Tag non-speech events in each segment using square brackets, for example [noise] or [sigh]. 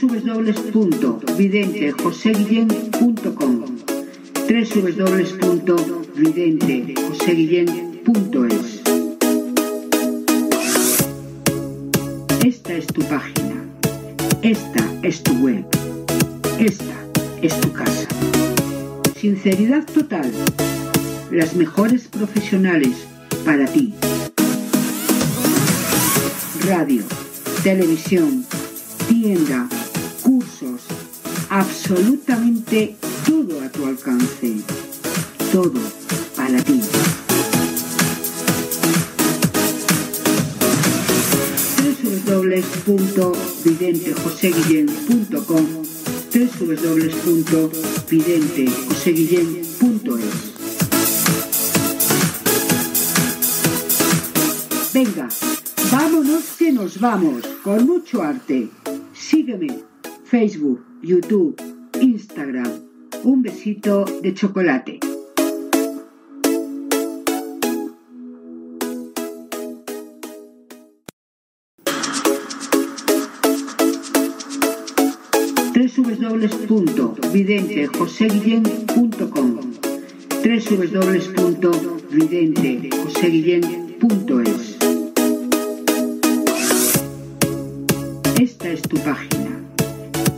www.videntejoseguillén.com www.videntejoseguillén.es Esta es tu página. Esta es tu web. Esta es tu casa. Sinceridad total. Las mejores profesionales para ti. Radio, televisión, tienda, absolutamente todo a tu alcance. Todo para ti. www.videntejoseguillén.com www.videntejoseguillén.es Venga, vámonos que nos vamos, con mucho arte. Sígueme, Facebook, YouTube, Instagram. Un besito de chocolate. www.videntejoseguillén.com www.videntejoseguillén.es Esta es tu página.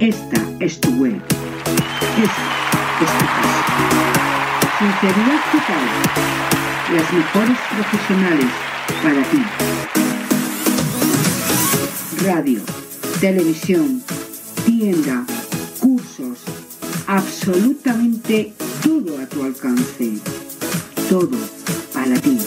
Esta es tu web. Esta es tu casa. Sinceridad total. Las mejores profesionales para ti. Radio, televisión, tienda, cursos, absolutamente todo a tu alcance. Todo para ti.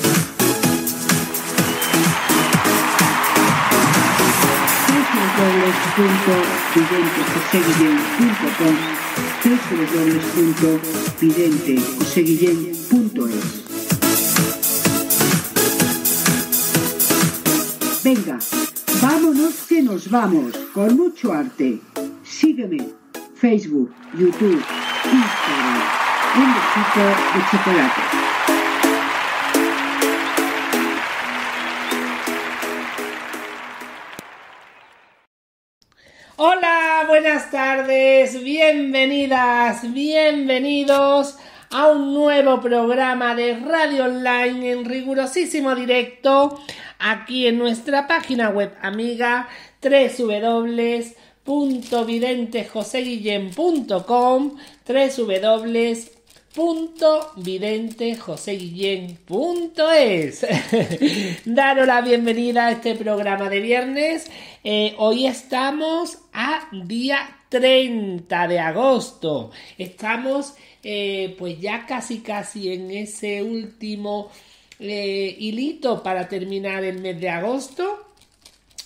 www.videntejoseguillén.com www.videntejoseguillén.es Venga, vámonos que nos vamos, con mucho arte. Sígueme, Facebook, YouTube, Instagram. Un besito de chocolate. Hola, buenas tardes, bienvenidas, bienvenidos a un nuevo programa de radio online en rigurosísimo directo aquí en nuestra página web amiga www.videntejoseguillén.com www.videntejoseguillén.es [laughs] Daros la bienvenida a este programa de viernes. Eh, hoy estamos a día 30 de agosto. Estamos eh, pues ya casi casi en ese último eh, hilito para terminar el mes de agosto.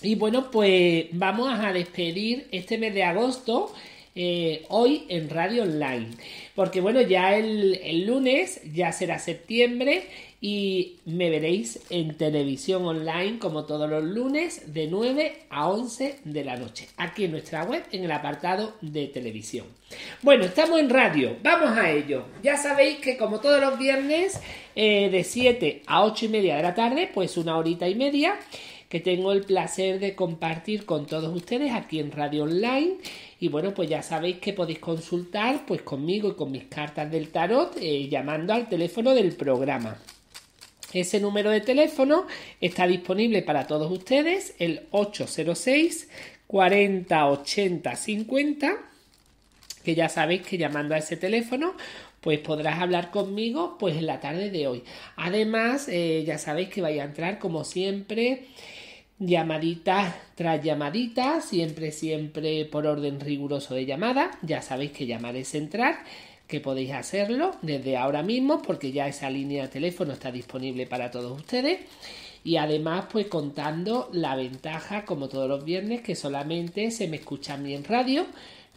Y bueno, pues vamos a despedir este mes de agosto eh, hoy en Radio Online. Porque bueno, ya el, lunes ya será septiembre y me veréis en televisión online como todos los lunes de 9 a 11 de la noche. Aquí en nuestra web en el apartado de televisión. Bueno, estamos en radio. Vamos a ello. Ya sabéis que como todos los viernes eh, de 7 a 8 y media de la tarde, pues una horita y media que tengo el placer de compartir con todos ustedes aquí en Radio Online. Y bueno, pues ya sabéis que podéis consultar pues conmigo y con mis cartas del tarot eh, llamando al teléfono del programa. Ese número de teléfono está disponible para todos ustedes, el 806 40 80 50, que ya sabéis que llamando a ese teléfono pues podrás hablar conmigo pues en la tarde de hoy. Además, eh, ya sabéis que vais a entrar como siempre llamadita tras llamadita, siempre, siempre por orden riguroso de llamada. Ya sabéis que llamar es entrar, que podéis hacerlo desde ahora mismo porque ya esa línea de teléfono está disponible para todos ustedes. Y además, pues contando la ventaja, como todos los viernes, que solamente se me escucha a mí en radio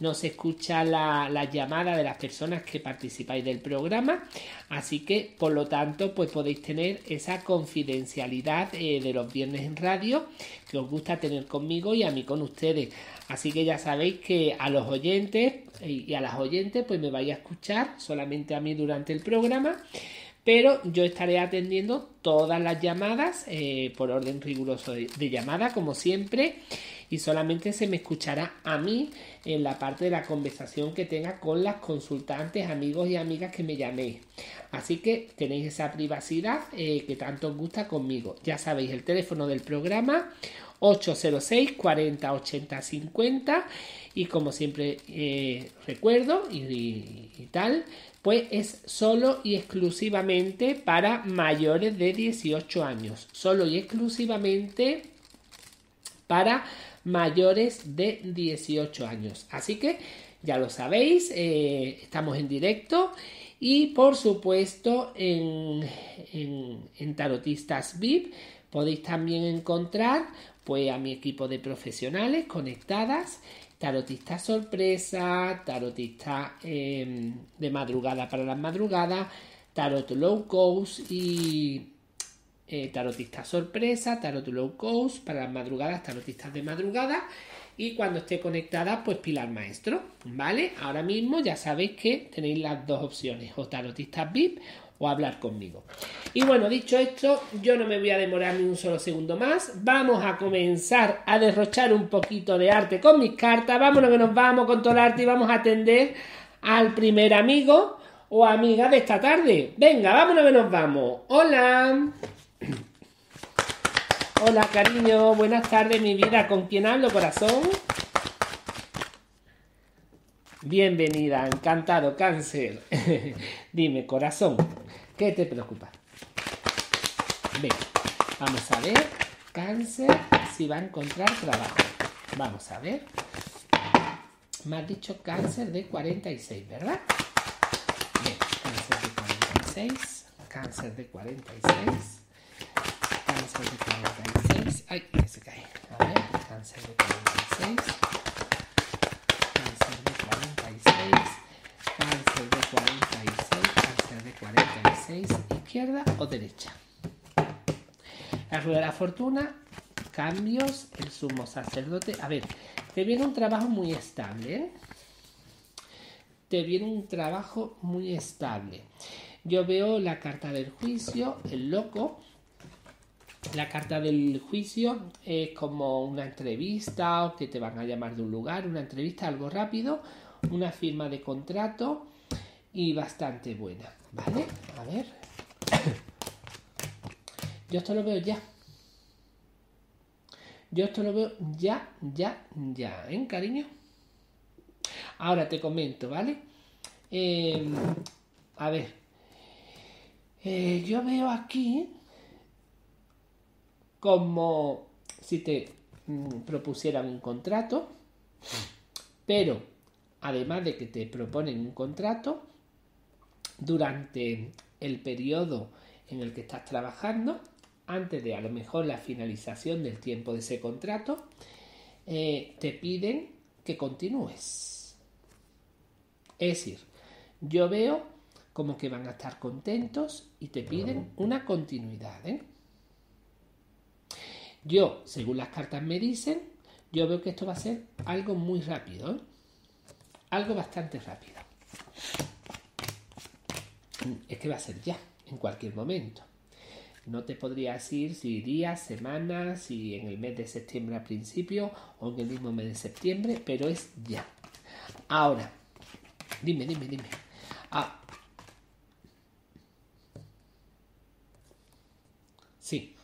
no se escucha la, la, llamada de las personas que participáis del programa, así que por lo tanto pues podéis tener esa confidencialidad eh, de los viernes en radio que os gusta tener conmigo y a mí con ustedes. Así que ya sabéis que a los oyentes y a las oyentes pues me vais a escuchar solamente a mí durante el programa pero yo estaré atendiendo todas las llamadas eh, por orden riguroso de, llamada como siempre y solamente se me escuchará a mí en la parte de la conversación que tenga con las consultantes, amigos y amigas que me llaméis. Así que tenéis esa privacidad eh, que tanto os gusta conmigo. Ya sabéis el teléfono del programa 806 40 80 50 y como siempre eh, recuerdo y, tal, pues es solo y exclusivamente para mayores de 18 años. Solo y exclusivamente para mayores de 18 años. Así que ya lo sabéis, eh, estamos en directo y por supuesto en, en Tarotistas VIP podéis también encontrar pues a mi equipo de profesionales conectadas tarotista sorpresa, tarotista em, de madrugada para las madrugadas, tarot low cost y eh, tarotista sorpresa, tarot low cost para las madrugadas, tarotistas de madrugada y cuando esté conectada pues Pilar Maestro, ¿vale? Ahora mismo ya sabéis que tenéis las dos opciones, o tarotistas VIP o hablar conmigo. Y bueno, dicho esto, yo no me voy a demorar ni un solo segundo más. Vamos a comenzar a derrochar un poquito de arte con mis cartas. Vámonos que nos vamos con todo el arte y vamos a atender al primer amigo o amiga de esta tarde. Venga, vámonos que nos vamos. Hola. Hola, cariño. Buenas tardes, mi vida. ¿Con quién hablo, corazón? Bienvenida, encantado, cáncer. [laughs] Dime, corazón, ¿qué te preocupa? Ven, vamos a ver, cáncer, si va a encontrar trabajo. Vamos a ver. Me has dicho cáncer de 46, ¿verdad? Bien, cáncer de 46, cáncer de 46, cáncer de 46. Ay, que se cae. A ver, cáncer de 46. cáncer de 46, cáncer de 46, izquierda o derecha. La rueda de la fortuna, cambios, el sumo sacerdote. A ver, te viene un trabajo muy estable. ¿eh? Te viene un trabajo muy estable. Yo veo la carta del juicio, el loco. La carta del juicio es como una entrevista o que te van a llamar de un lugar, una entrevista, algo rápido una firma de contrato y bastante buena, ¿vale? A ver. [coughs] Yo esto lo veo ya. Yo esto lo veo ya, ya, ya, ¿eh, cariño? Ahora te comento, ¿vale? Em, a ver. Eh, yo veo aquí como si te mm, propusieran un contrato, pero además de que te proponen un contrato durante el periodo en el que estás trabajando, antes de a lo mejor la finalización del tiempo de ese contrato, eh, te piden que continúes. Es decir, yo veo como que van a estar contentos y te piden una continuidad. ¿eh? Yo, según las cartas me dicen, yo veo que esto va a ser algo muy rápido. ¿eh? algo bastante rápido. Es que va a ser ya, en cualquier momento. No te podría decir si días, semanas, si en el mes de septiembre al principio o en el mismo mes de septiembre, pero es ya. Ahora, dime, dime, dime. Ah. Sí,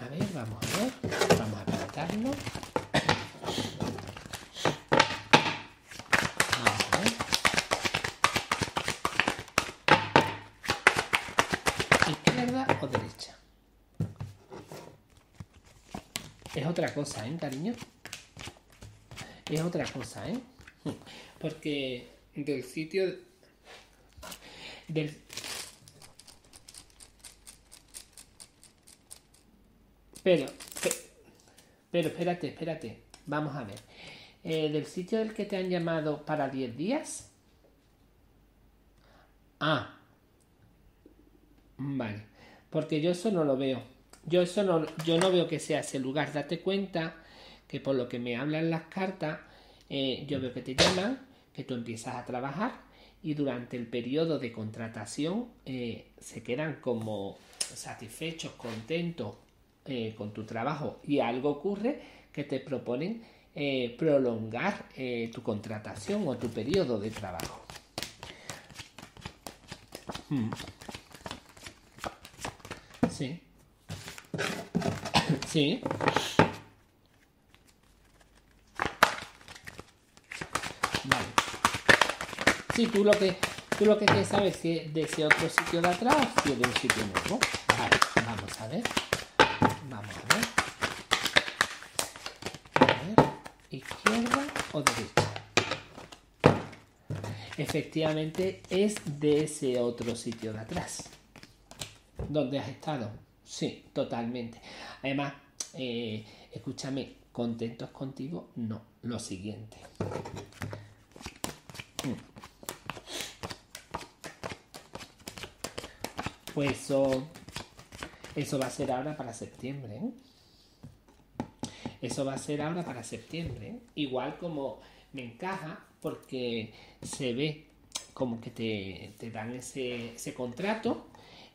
A ver, vamos a ver. Vamos a ver. ¿Izquierda o derecha? Es otra cosa, ¿eh, cariño? Es otra cosa, ¿eh? [laughs] Porque del sitio... Del, Pero, pero espérate, espérate. Vamos a ver. Eh, ¿Del sitio del que te han llamado para 10 días? Ah. Vale. Porque yo eso no lo veo. Yo eso no, yo no veo que sea ese lugar. Date cuenta que por lo que me hablan las cartas, eh, yo veo que te llaman, que tú empiezas a trabajar y durante el periodo de contratación eh, se quedan como satisfechos, contentos eh, con tu trabajo y algo ocurre que te proponen eh, prolongar tu contratación o tu periodo de trabajo. Hmm. Sí. [coughs] Sí. Vale. Sí, tú lo que tú lo que quieres saber es si de ese otro sitio de atrás o si de un sitio nuevo. Vale, vamos a ver. Vamos a ver. A ver. Izquierda o derecha. Efectivamente es de ese otro sitio de atrás. ¿Dónde has estado? Sí, totalmente. Además, eh, escúchame, contentos contigo, no, lo siguiente. Mm. Pues eso, eso va a ser ahora para septiembre. ¿eh? Eso va a ser ahora para septiembre. ¿eh? Igual como me encaja porque se ve como que te, te dan ese, ese contrato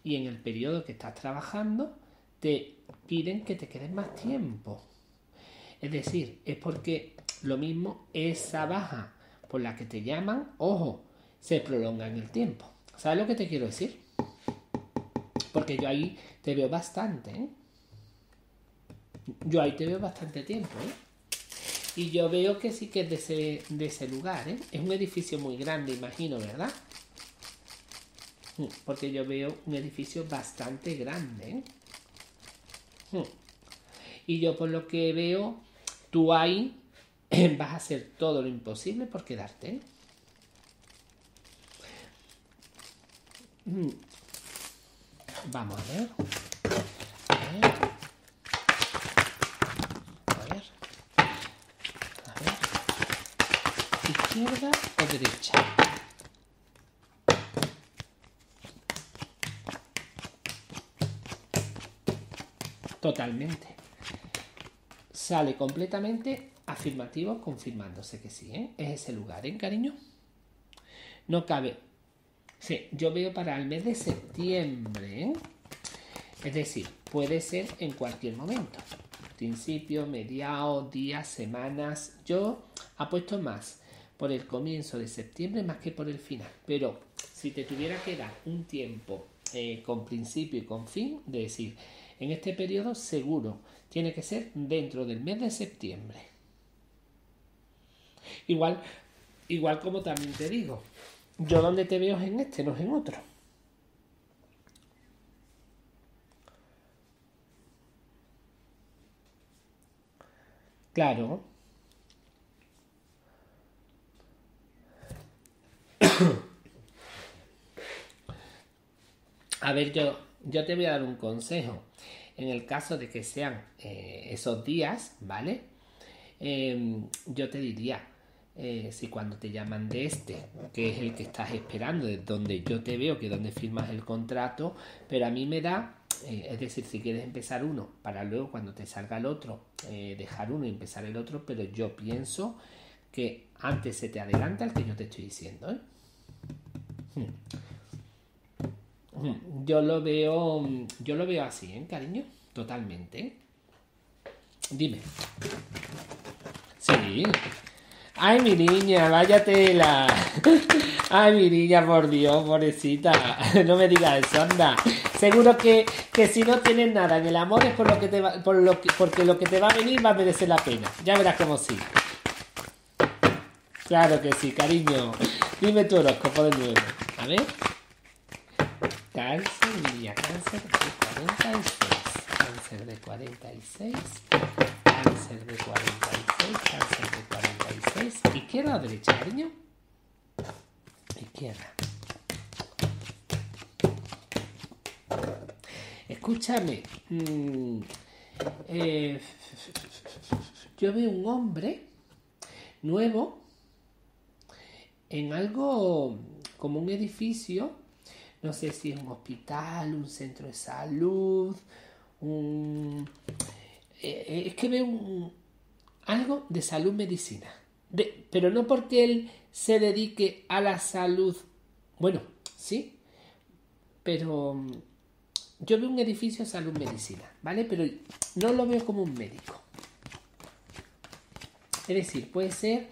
y en el periodo que estás trabajando te piden que te quedes más tiempo. Es decir, es porque lo mismo esa baja por la que te llaman, ojo, se prolonga en el tiempo. ¿Sabes lo que te quiero decir? Porque yo ahí te veo bastante, ¿eh? Yo ahí te veo bastante tiempo, ¿eh? Y yo veo que sí que es de ese, de ese lugar, ¿eh? Es un edificio muy grande, imagino, ¿verdad? Mm, porque yo veo un edificio bastante grande. Mm. Y yo por lo que veo, tú ahí [clears throat] vas a hacer todo lo imposible por quedarte. Mm. Vamos a ver. A ver. A ver. A ver. Izquierda o derecha. Totalmente. Sale completamente afirmativo confirmándose que sí, ¿eh? Es ese lugar, ¿eh, cariño? No cabe. Sí, yo veo para el mes de septiembre. Es decir, puede ser en cualquier momento. Principio, mediados, días, semanas. Yo apuesto más por el comienzo de septiembre más que por el final. Pero si te tuviera que dar un tiempo eh, con principio y con fin, de decir, en este periodo seguro tiene que ser dentro del mes de septiembre. Igual, igual como también te digo, yo donde te veo es en este, no es en otro. Claro. A ver, yo, yo te voy a dar un consejo. En el caso de que sean eh, esos días, ¿vale? Em, yo te diría, eh, si cuando te llaman de este, que es el que estás esperando, de donde yo te veo, que es donde firmas el contrato, pero a mí me da, eh, es decir, si quieres empezar uno, para luego cuando te salga el otro, dejar uno y empezar el otro, pero yo pienso que antes se te adelanta el que yo te estoy diciendo. ¿eh? Hmm. Yo lo veo, yo lo veo así, ¿eh, cariño? Totalmente. Dime. Sí. Ay, mi niña, vaya tela. [laughs] Ay, mi niña, por Dios, pobrecita. [laughs] No me digas eso, anda. Seguro que, que si no tienes nada en el amor es por lo que te va, por lo que, porque lo que te va a venir va a merecer la pena. Ya verás cómo sí. Claro que sí, cariño. Dime tu horóscopo de nuevo. A ver. Cáncer, Lidia, cáncer de 46. Cáncer de 46. Cáncer de 46. Cáncer de 46. ¿Izquierda o derecha, cariño? Izquierda. Escúchame. Mm, eh, yo veo un hombre nuevo en algo como un edificio no sé si es un hospital, un centro de salud, un... Eh, es que veo algo de salud medicina. pero no porque él se dedique a la salud Bueno, sí, pero mm, yo veo un edificio de salud medicina, ¿vale? Pero no lo veo como un médico. Es decir, puede ser,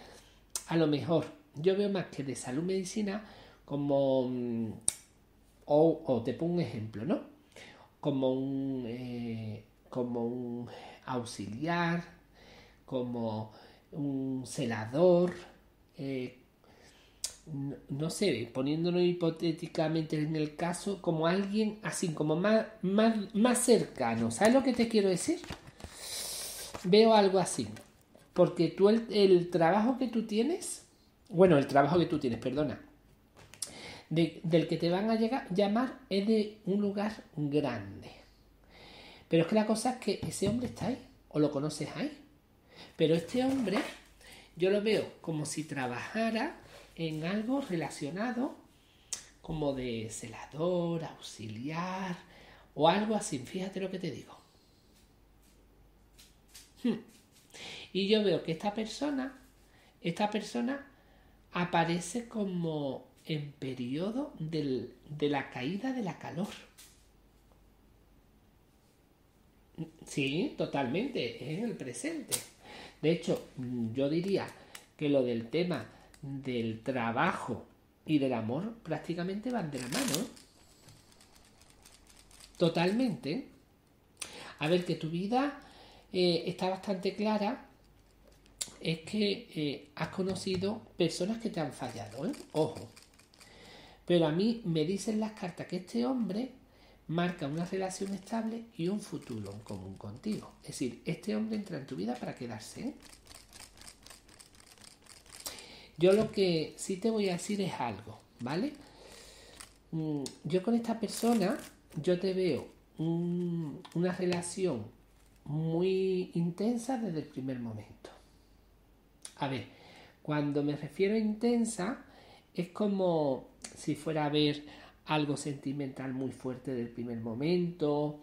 a lo mejor, yo veo más que de salud medicina como, mm, o, te pongo un ejemplo, ¿no? Como un, eh, como un auxiliar, como un celador, eh, no, sé, poniéndonos hipotéticamente en el caso, como alguien así, como más, más, más cercano. ¿Sabes lo que te quiero decir? Veo algo así. Porque tú el, trabajo que tú tienes, bueno, el trabajo que tú tienes, perdona, del que te van a llegar, llamar es de un lugar grande. Pero es que la cosa es que ese hombre está ahí, o lo conoces ahí. Pero este hombre, yo lo veo como si trabajara en algo relacionado como de celador, auxiliar o algo así. Fíjate lo que te digo. Hmm. Y yo veo que esta persona, esta persona aparece como en periodo de la caída de la calor. Sí, totalmente, es el presente. De hecho, yo diría que lo del tema del trabajo y del amor prácticamente van de la mano. Totalmente. A ver, que tu vida eh, está bastante clara. Es que eh, has conocido personas que te han fallado, ¿eh? Ojo. Pero a mí me dicen las cartas que este hombre marca una relación estable y un futuro en común contigo. Es decir, este hombre entra en tu vida para quedarse. ¿eh? Yo lo que sí te voy a decir es algo, ¿vale? Mm, yo con esta persona, yo te veo una relación muy intensa desde el primer momento. A ver, cuando me refiero a intensa, es como si fuera a ver algo sentimental muy fuerte del primer momento,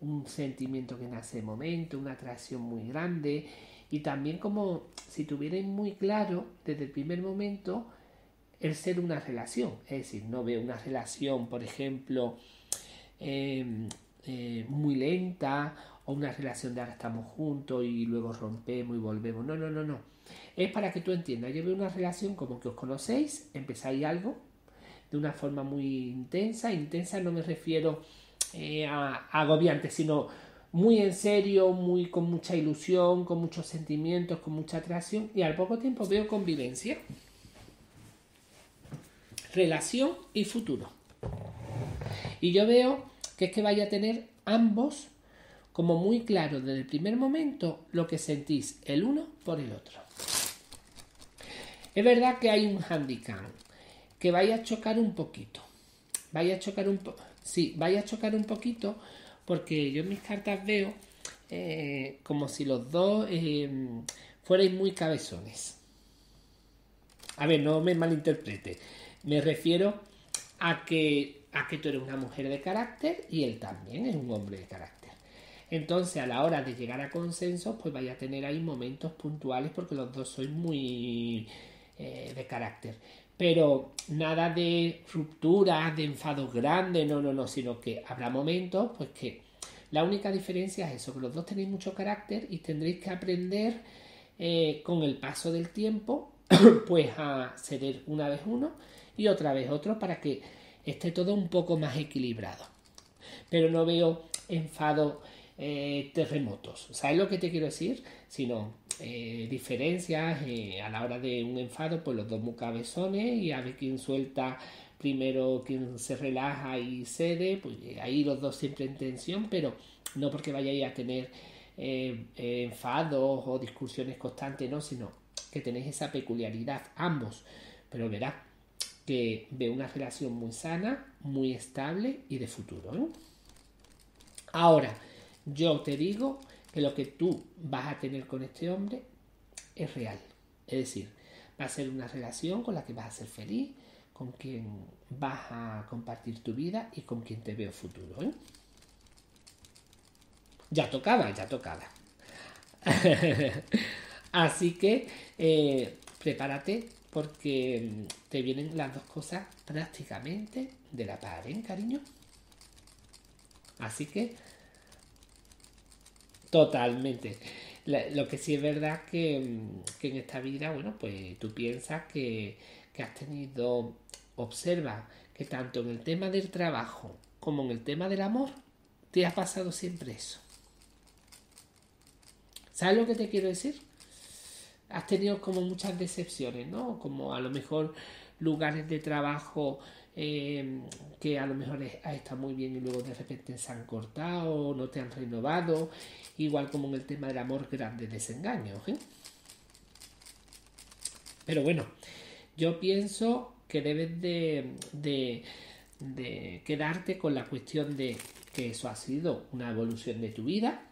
un sentimiento que nace de momento, una atracción muy grande y también como si tuvierais muy claro desde el primer momento el ser una relación. Es decir, no veo una relación, por ejemplo, em, eh, muy lenta o una relación de ahora estamos juntos y luego rompemos y volvemos. No, no, no, no. Es para que tú entiendas. Yo veo una relación como que os conocéis, empezáis algo de una forma muy intensa. Intensa no me refiero eh, a agobiante, sino muy en serio, muy con mucha ilusión, con muchos sentimientos, con mucha atracción y al poco tiempo veo convivencia, relación y futuro. Y yo veo que es que vaya a tener ambos como muy claro desde el primer momento lo que sentís el uno por el otro. Es verdad que hay un handicap, que vaya a chocar un poquito. Vaya a chocar un poco. Sí, vaya a chocar un poquito porque yo en mis cartas veo eh, como si los dos eh, fuerais muy cabezones. A ver, no me malinterprete. Me refiero a que, a que tú eres una mujer de carácter y él también es un hombre de carácter. Entonces, a la hora de llegar a consenso, pues vaya a tener ahí momentos puntuales porque los dos sois muy eh, de carácter. Pero nada de ruptura, de enfados grandes, no, no, no, sino que habrá momentos, pues que la única diferencia es eso, que los dos tenéis mucho carácter y tendréis que aprender eh, con el paso del tiempo, [coughs] pues a ceder una vez uno y otra vez otro para que esté todo un poco más equilibrado. Pero no veo enfados eh, terremotos. ¿Sabes lo que te quiero decir? Sino eh, diferencias eh, a la hora de un enfado, pues los dos muy cabezones y a ver quién suelta primero, quién se relaja y cede, pues ahí los dos siempre en tensión, pero no porque vayáis a tener enfados o discusiones constantes, no, sino que tenéis esa peculiaridad ambos, pero verás que ve una relación muy sana, muy estable y de futuro. Ahora, yo te digo que lo que tú vas a tener con este hombre es real. Es decir, va a ser una relación con la que vas a ser feliz, con quien vas a compartir tu vida y con quien te veo futuro. ¿eh? Ya tocaba, ya tocaba. [laughs] Así que eh, prepárate porque te vienen las dos cosas prácticamente de la par, ¿eh, cariño? Así que, totalmente. Lo que sí es verdad que, mm, que en esta vida, bueno, pues tú piensas que, que has tenido, observa que tanto en el tema del trabajo como en el tema del amor, te ha pasado siempre eso. ¿Sabes lo que te quiero decir? Has tenido como muchas decepciones, ¿no? Como a lo mejor lugares de trabajo eh, que a lo mejor ha estado muy bien y luego de repente se han cortado, no te han renovado, igual como en el tema del amor, grandes desengaños. ¿eh? Pero bueno, yo pienso que debes de, de, de quedarte con la cuestión de que eso ha sido una evolución de tu vida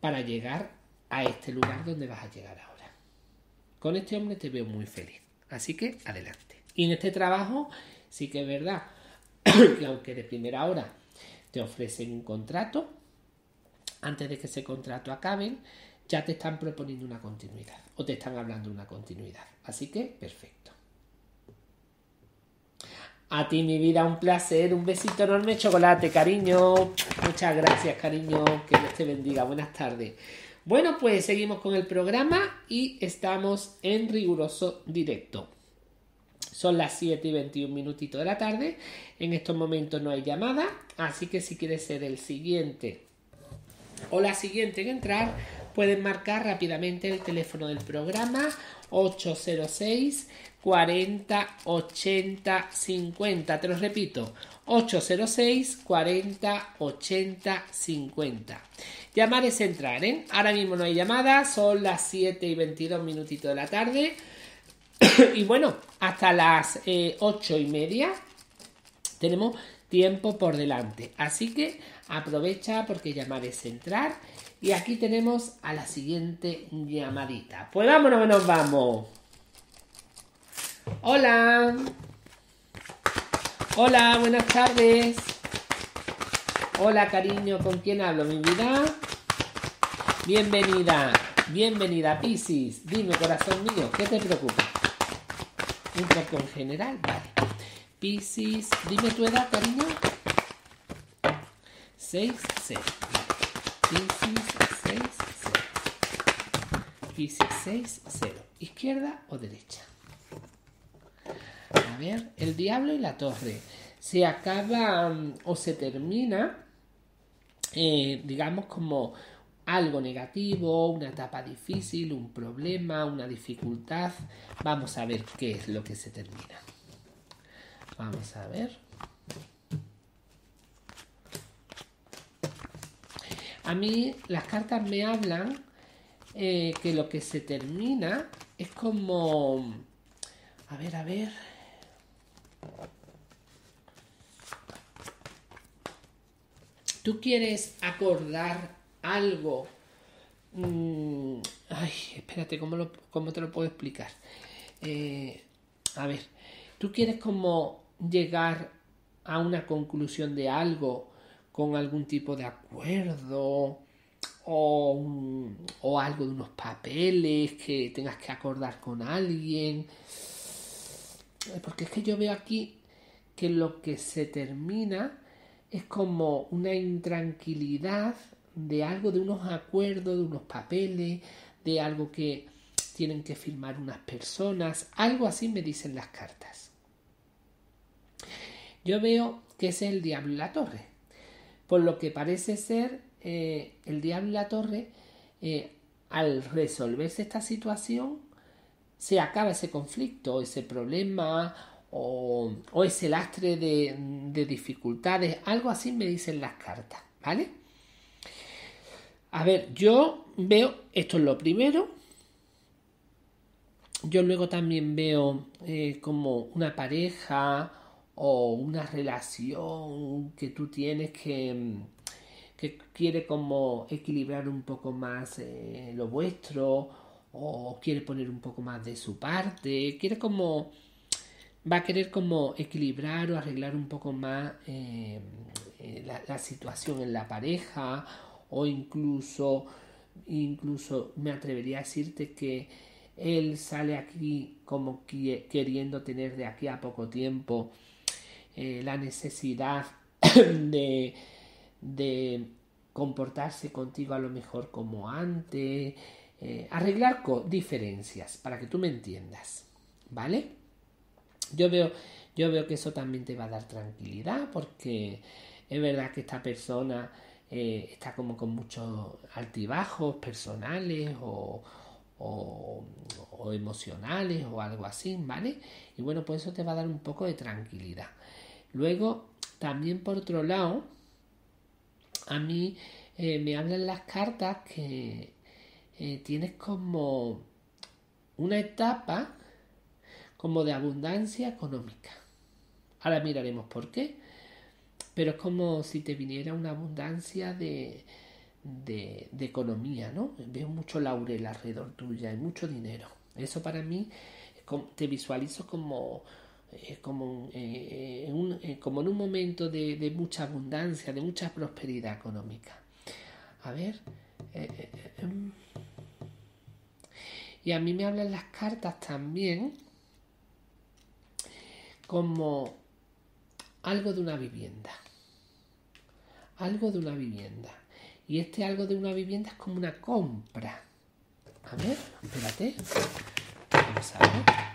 para llegar a este lugar donde vas a llegar ahora. Con este hombre te veo muy feliz. Así que adelante. Y en este trabajo sí que es verdad [clears throat] que aunque de primera hora te ofrecen un contrato, antes de que ese contrato acabe, ya te están proponiendo una continuidad o te están hablando de una continuidad. Así que perfecto. A ti, mi vida, un placer. Un besito enorme, chocolate, cariño. Muchas gracias, cariño. Que Dios te bendiga. Buenas tardes. Bueno, pues seguimos con el programa y estamos en riguroso directo. Son las 7 y 21 minutitos de la tarde. En estos momentos no hay llamada, así que si quieres ser el siguiente o la siguiente en entrar, pueden marcar rápidamente el teléfono del programa 806 40 80 50. Te lo repito, 806 40 80 50. Llamar es entrar, ¿eh? Ahora mismo no hay llamada, son las 7 y 22 minutitos de la tarde. [coughs] y bueno, hasta las 8 eh, y media tenemos tiempo por delante. Así que aprovecha porque llamar es entrar. Y aquí tenemos a la siguiente llamadita. Pues vámonos, nos vamos. Hola. Hola, buenas tardes. Hola, cariño, ¿con quién hablo, mi vida? Bienvenida, bienvenida, Piscis. Dime, corazón mío, ¿qué te preocupa? Un poco en general, vale. Piscis, dime tu edad, cariño. 6, 6. Piscis, 6, 0. Piscis, 6, 0. ¿Izquierda o derecha? A ver, el diablo y la torre. Se acaba mm, o se termina, eh, digamos, como algo negativo, una etapa difícil, un problema, una dificultad. Vamos a ver qué es lo que se termina. Vamos a ver. A mí las cartas me hablan eh, que lo que se termina es como... A ver, a ver. Tú quieres acordar algo. Mm, ay, espérate, ¿cómo, ¿cómo, te lo puedo explicar? Eh, a ver, tú quieres como llegar a una conclusión de algo con algún tipo de acuerdo o, o algo de unos papeles que tengas que acordar con alguien. Porque es que yo veo aquí que lo que se termina es como una intranquilidad de algo, de unos acuerdos, de unos papeles, de algo que tienen que firmar unas personas, algo así me dicen las cartas. Yo veo que es el diablo y la torre, por lo que parece ser eh, el diablo y la torre, eh, al resolverse esta situación, se acaba ese conflicto, ese problema o, ese lastre de, de dificultades, algo así me dicen las cartas, ¿vale? A ver, yo veo, esto es lo primero, yo luego también veo eh, como una pareja o una relación que tú tienes que, que quiere como equilibrar un poco más eh, lo vuestro o quiere poner un poco más de su parte, quiere como va a querer como equilibrar o arreglar un poco más eh, la, la situación en la pareja o incluso, incluso me atrevería a decirte que él sale aquí como queriendo tener de aquí a poco tiempo eh, la necesidad [clears throat] de, de comportarse contigo a lo mejor como antes, eh, arreglar diferencias, para que tú me entiendas, ¿vale? Yo veo, yo veo que eso también te va a dar tranquilidad, porque es verdad que esta persona eh, está como con muchos altibajos personales o, o, o, emocionales o algo así, ¿vale? Y bueno, pues eso te va a dar un poco de tranquilidad. Luego, también por otro lado, a mí eh, me hablan las cartas que eh, tienes como una etapa como de abundancia económica. Ahora miraremos por qué. Pero es como si te viniera una abundancia de, de, economía, ¿no? Veo mucho laurel alrededor tuya y mucho dinero. Eso para mí te visualizo como, eh, como, en un, como en un momento de, de mucha abundancia, de mucha prosperidad económica. A ver. Eh, eh, eh, em. Y a mí me hablan las cartas también como algo de una vivienda. Algo de una vivienda. Y este algo de una vivienda es como una compra. A ver, espérate. Vamos a ver.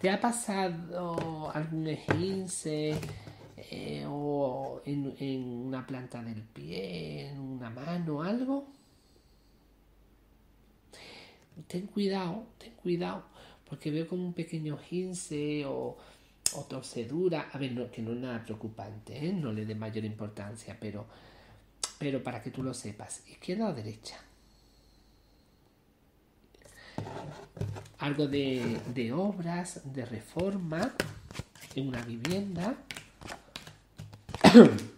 ¿Te ha pasado algún esguince? Eh, o en, una planta del pie, en una mano, algo. Ten cuidado, ten cuidado, porque veo como un pequeño gince o, torcedura. A ver, que no es nada preocupante, ¿eh? no le dé mayor importancia, pero, pero para que tú lo sepas, izquierda o derecha. Algo de, de obras, de reforma en una vivienda [clears throat]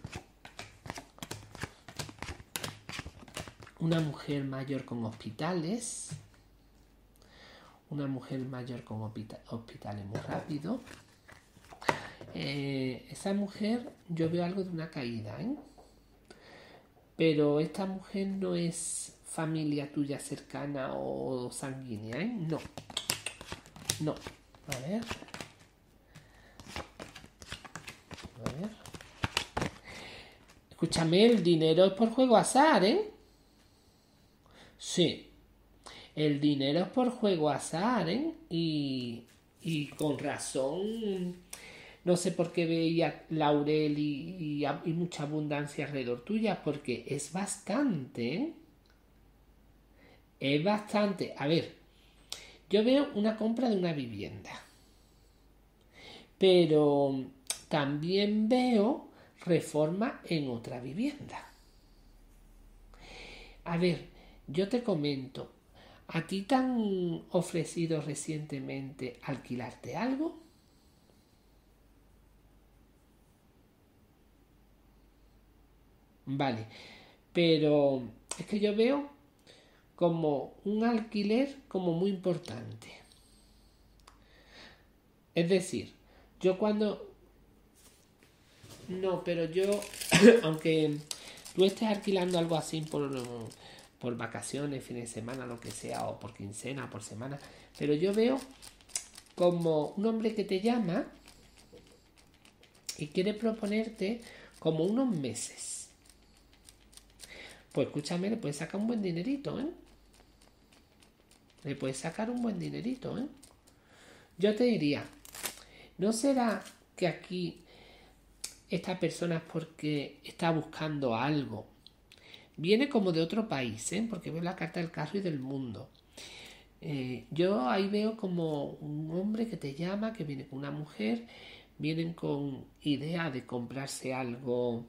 una mujer mayor con hospitales, una mujer mayor con hospitales muy rápido. Eh, esa mujer, yo veo algo de una caída, ¿eh? pero esta mujer no es familia tuya cercana o sanguínea, ¿eh? No. No. A ver. A ver. Escúchame, el dinero es por juego azar, ¿eh? Sí. El dinero es por juego azar, ¿eh? Y, y con razón, no sé por qué veía laurel y, y, mucha abundancia alrededor tuya, porque es bastante, ¿eh? Es bastante. A ver, yo veo una compra de una vivienda. Pero también veo reforma en otra vivienda. A ver, yo te comento, ¿a ti te han ofrecido recientemente alquilarte algo? Vale, pero es que yo veo como un alquiler como muy importante. Es decir, yo cuando no, pero yo, [coughs] aunque tú estés alquilando algo así por, por vacaciones, fines de semana, lo que sea, o por quincena, por semana, pero yo veo como un hombre que te llama y quiere proponerte como unos meses. Pues escúchame, le puedes sacar un buen dinerito, ¿eh? Le puedes sacar un buen dinerito, ¿eh? Yo te diría, ¿no será que aquí esta persona es porque está buscando algo. Viene como de otro país, ¿eh? porque veo la carta del carro y del mundo. Eh, yo ahí veo como un hombre que te llama, que viene con una mujer, vienen con idea de comprarse algo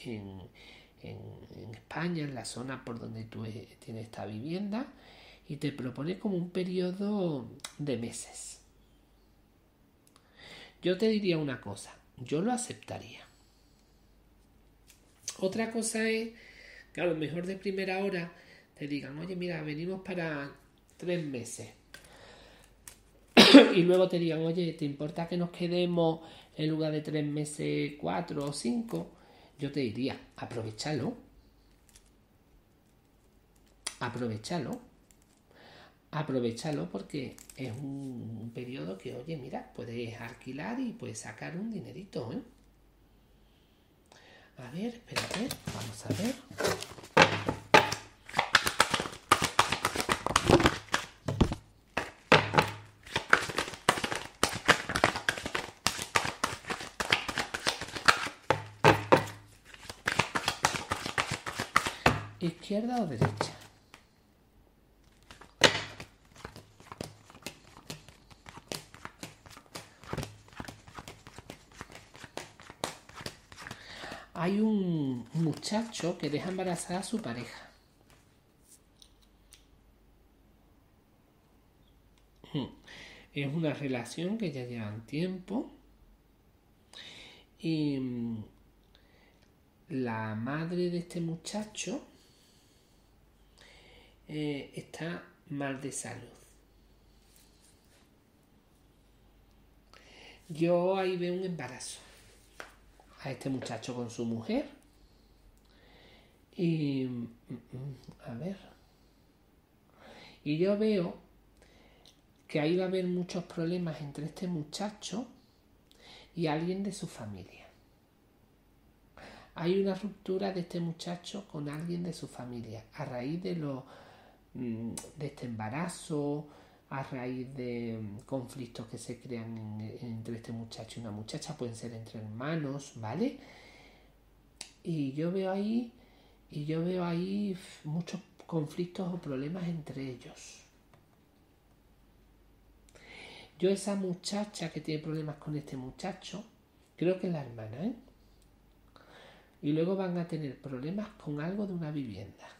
en, en, España, en la zona por donde tú tienes esta vivienda, y te propone como un periodo de meses. Yo te diría una cosa, yo lo aceptaría. Otra cosa es que a lo mejor de primera hora te digan, oye, mira, venimos para tres meses. [coughs] y luego te digan, oye, ¿te importa que nos quedemos en lugar de tres meses, cuatro o cinco? Yo te diría, aprovechalo. aprovechalo. Aprovechalo porque es un, periodo que, oye, mira, puedes alquilar y puedes sacar un dinerito, ¿eh? A ver, espérate, vamos a ver. ¿Izquierda o derecha? Hay un muchacho que deja embarazada a su pareja. Hmm. Es una relación que ya llevan tiempo. Y mm, la madre de este muchacho eh, está mal de salud. Yo ahí veo un embarazo a este muchacho con su mujer. Y mm, mm, a ver. Y yo veo que ahí va a haber muchos problemas entre este muchacho y alguien de su familia. Hay una ruptura de este muchacho con alguien de su familia a raíz de lo Mm, de este embarazo, a raíz de conflictos que se crean entre este muchacho y una muchacha, pueden ser entre hermanos, ¿vale? Y yo veo ahí, y yo veo ahí muchos conflictos o problemas entre ellos. Yo esa muchacha que tiene problemas con este muchacho, creo que es la hermana, ¿eh? Y luego van a tener problemas con algo de una vivienda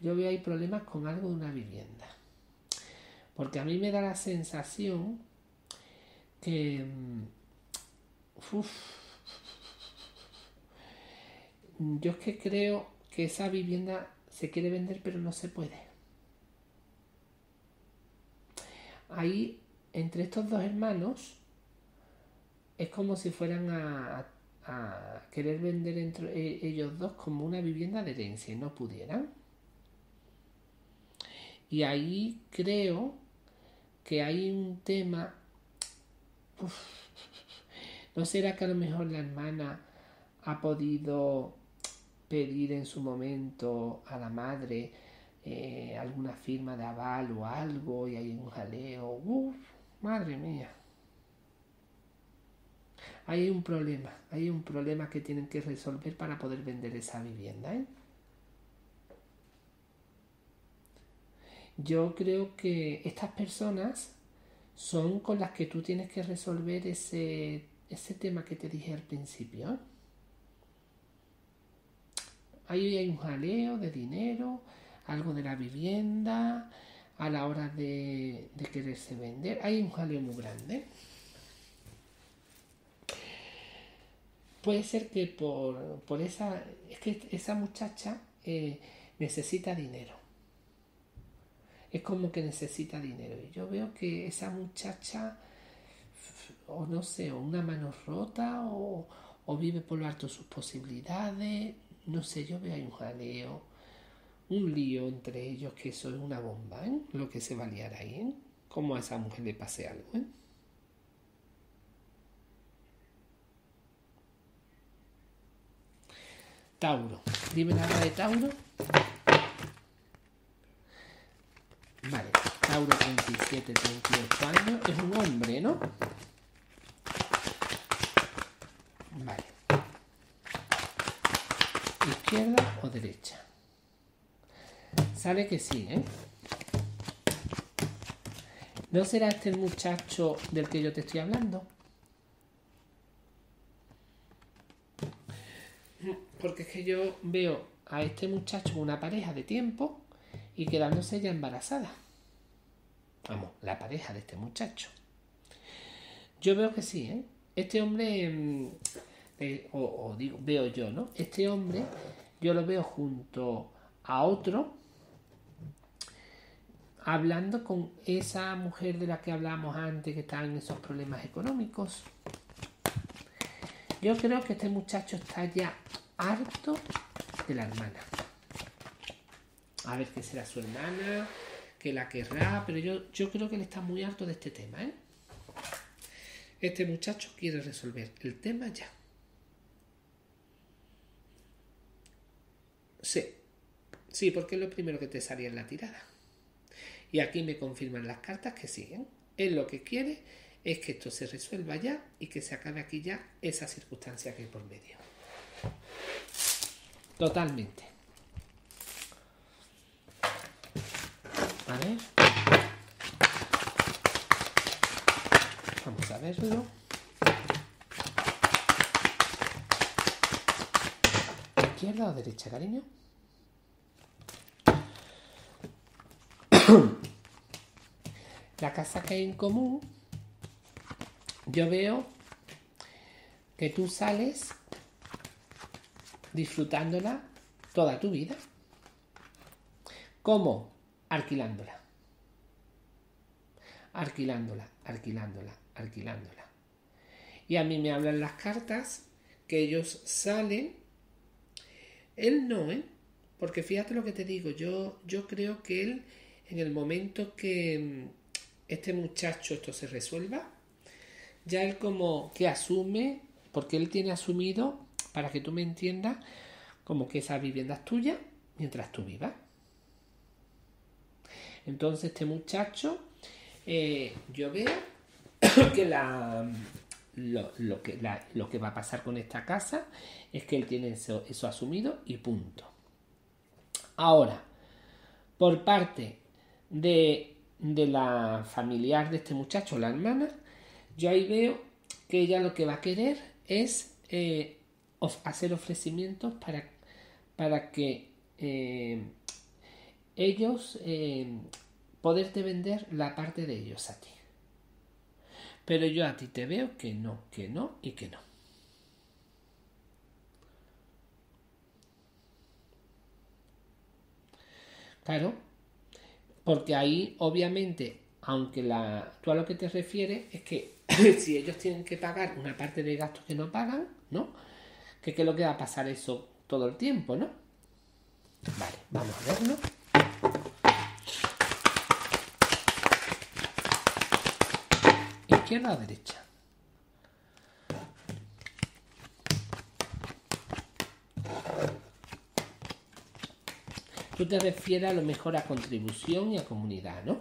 yo veo ahí problemas con algo de una vivienda. Porque a mí me da la sensación que... Mm, yo es que creo que esa vivienda se quiere vender pero no se puede. Ahí, entre estos dos hermanos, es como si fueran a, querer vender entre e, ellos dos como una vivienda de herencia y no pudieran. Y ahí creo que hay un tema... ¿No será que a lo mejor la hermana ha podido pedir en su momento a la madre eh, alguna firma de aval o algo y hay un jaleo? Uf, madre mía. Hay un problema, hay un problema que tienen que resolver para poder vender esa vivienda. ¿eh? Yo creo que estas personas son con las que tú tienes que resolver ese, ese tema que te dije al principio. Ahí hay un jaleo de dinero, algo de la vivienda, a la hora de, quererse vender. Hay un jaleo muy grande. Puede ser que por, por esa, es que esa muchacha eh, necesita dinero es como que necesita dinero. Y yo veo que esa muchacha, o no sé, o una mano rota, o, vive por lo alto sus posibilidades, no sé, yo veo ahí un jaleo, un lío entre ellos, que eso es una bomba, ¿eh? Lo que se va a liar ahí, ¿eh? Como a esa mujer le pase algo, ¿eh? Tauro. Dime nada de Tauro. Vale, Tauro 37, 38 años. Es un hombre, ¿no? Vale. ¿Izquierda o derecha? Sale que sí, ¿eh? ¿No será este el muchacho del que yo te estoy hablando? Porque es que yo veo a este muchacho una pareja de tiempo y quedándose ya embarazada. Vamos, la pareja de este muchacho. Yo veo que sí, ¿eh? Este hombre, mm, o, digo, veo yo, ¿no? Este hombre, yo lo veo junto a otro, hablando con esa mujer de la que hablamos antes, que está en esos problemas económicos. Yo creo que este muchacho está ya harto de la hermana. a ver qué será su hermana, que la querrá, pero yo, yo creo que él está muy harto de este tema, ¿eh? Este muchacho quiere resolver el tema ya. Sí, sí, porque es lo primero que te salía en la tirada. Y aquí me confirman las cartas que siguen. Él lo que quiere es que esto se resuelva ya y que se acabe aquí ya esa circunstancia que hay por medio. Totalmente. A ver. Vamos a verlo. ¿Izquierda o derecha, cariño? La casa que hay en común, yo veo que tú sales disfrutándola toda tu vida. ¿Cómo? Alquilándola. Alquilándola, alquilándola, alquilándola. Y a mí me hablan las cartas que ellos salen. Él no, ¿eh? Porque fíjate lo que te digo, yo, yo creo que él, en el momento que este muchacho esto se resuelva, ya él como que asume, porque él tiene asumido, para que tú me entiendas, como que esa vivienda es tuya mientras tú vivas. Entonces este muchacho, eh, yo veo [coughs] que la, lo, que, lo que va a pasar con esta casa es que él tiene eso, eso asumido y punto. Ahora, por parte de, de la familiar de este muchacho, la hermana, yo ahí veo que ella lo que va a querer es eh, hacer ofrecimientos para, para que eh, ellos eh, poderte vender la parte de ellos a ti. Pero yo a ti te veo que no, que no y que no. Claro, porque ahí obviamente, aunque la, tú a lo que te refieres es que [coughs] si ellos tienen que pagar una parte de gastos que no pagan, ¿no? Que qué es lo que va a pasar eso todo el tiempo, ¿no? Vale, vamos a verlo. ¿Izquierda o derecha? Tú te refieres a lo mejor a contribución y a comunidad, ¿no?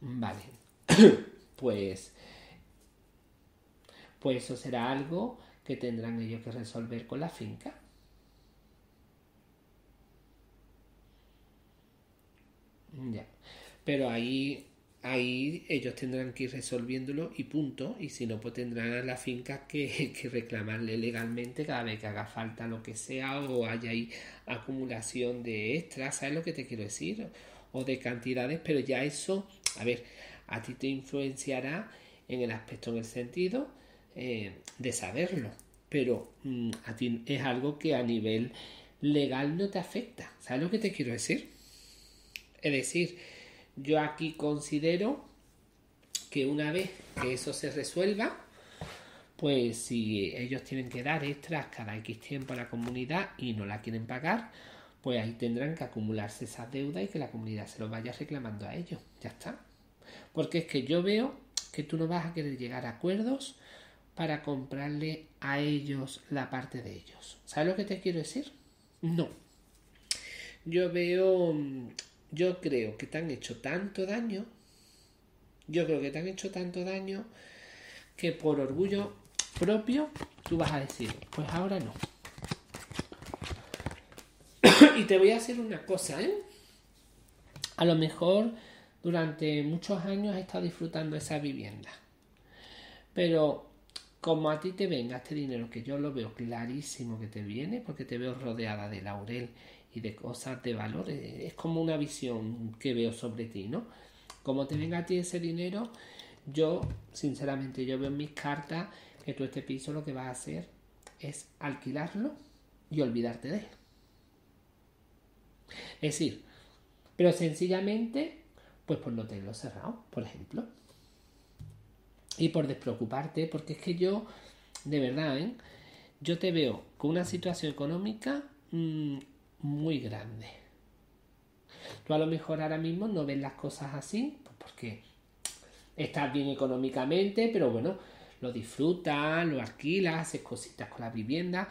Vale. [coughs] pues. Pues eso será algo que tendrán ellos que resolver con la finca. Ya. Pero ahí, ahí ellos tendrán que ir resolviéndolo y punto. Y si no, pues tendrán a la finca que, [laughs] que, reclamarle legalmente cada vez que haga falta lo que sea o haya ahí acumulación de extras. ¿Sabes lo que te quiero decir? O de cantidades, pero ya eso, a ver, a ti te influenciará en el aspecto, en el sentido eh, de saberlo. Pero mm, a ti es algo que a nivel legal no te afecta. ¿Sabes lo que te quiero decir? Es decir, yo aquí considero que una vez que eso se resuelva, pues si ellos tienen que dar extras cada X tiempo a la comunidad y no la quieren pagar, pues ahí tendrán que acumularse esas deudas y que la comunidad se lo vaya reclamando a ellos. Ya está. Porque es que yo veo que tú no vas a querer llegar a acuerdos para comprarle a ellos la parte de ellos. ¿Sabes lo que te quiero decir? No. Yo veo mm, yo creo que te han hecho tanto daño, yo creo que te han hecho tanto daño que por orgullo propio tú vas a decir, pues ahora no. [coughs] y te voy a hacer una cosa, ¿eh? A lo mejor durante muchos años has estado disfrutando esa vivienda. Pero como a ti te venga este dinero, que yo lo veo clarísimo que te viene, porque te veo rodeada de laurel y de cosas de valor. Es como una visión que veo sobre ti, ¿no? Como te venga a ti ese dinero, yo, sinceramente, yo veo en mis cartas que tú este piso lo que vas a hacer es alquilarlo y olvidarte de él. Es decir, pero sencillamente, pues por no tenerlo cerrado, por ejemplo. Y por despreocuparte, porque es que yo, de verdad, ¿eh? yo te veo con una situación económica mm, muy grande. Tú a lo mejor ahora mismo no ves las cosas así, pues porque estás bien económicamente, pero bueno, lo disfrutas, lo alquilas, haces cositas con la vivienda,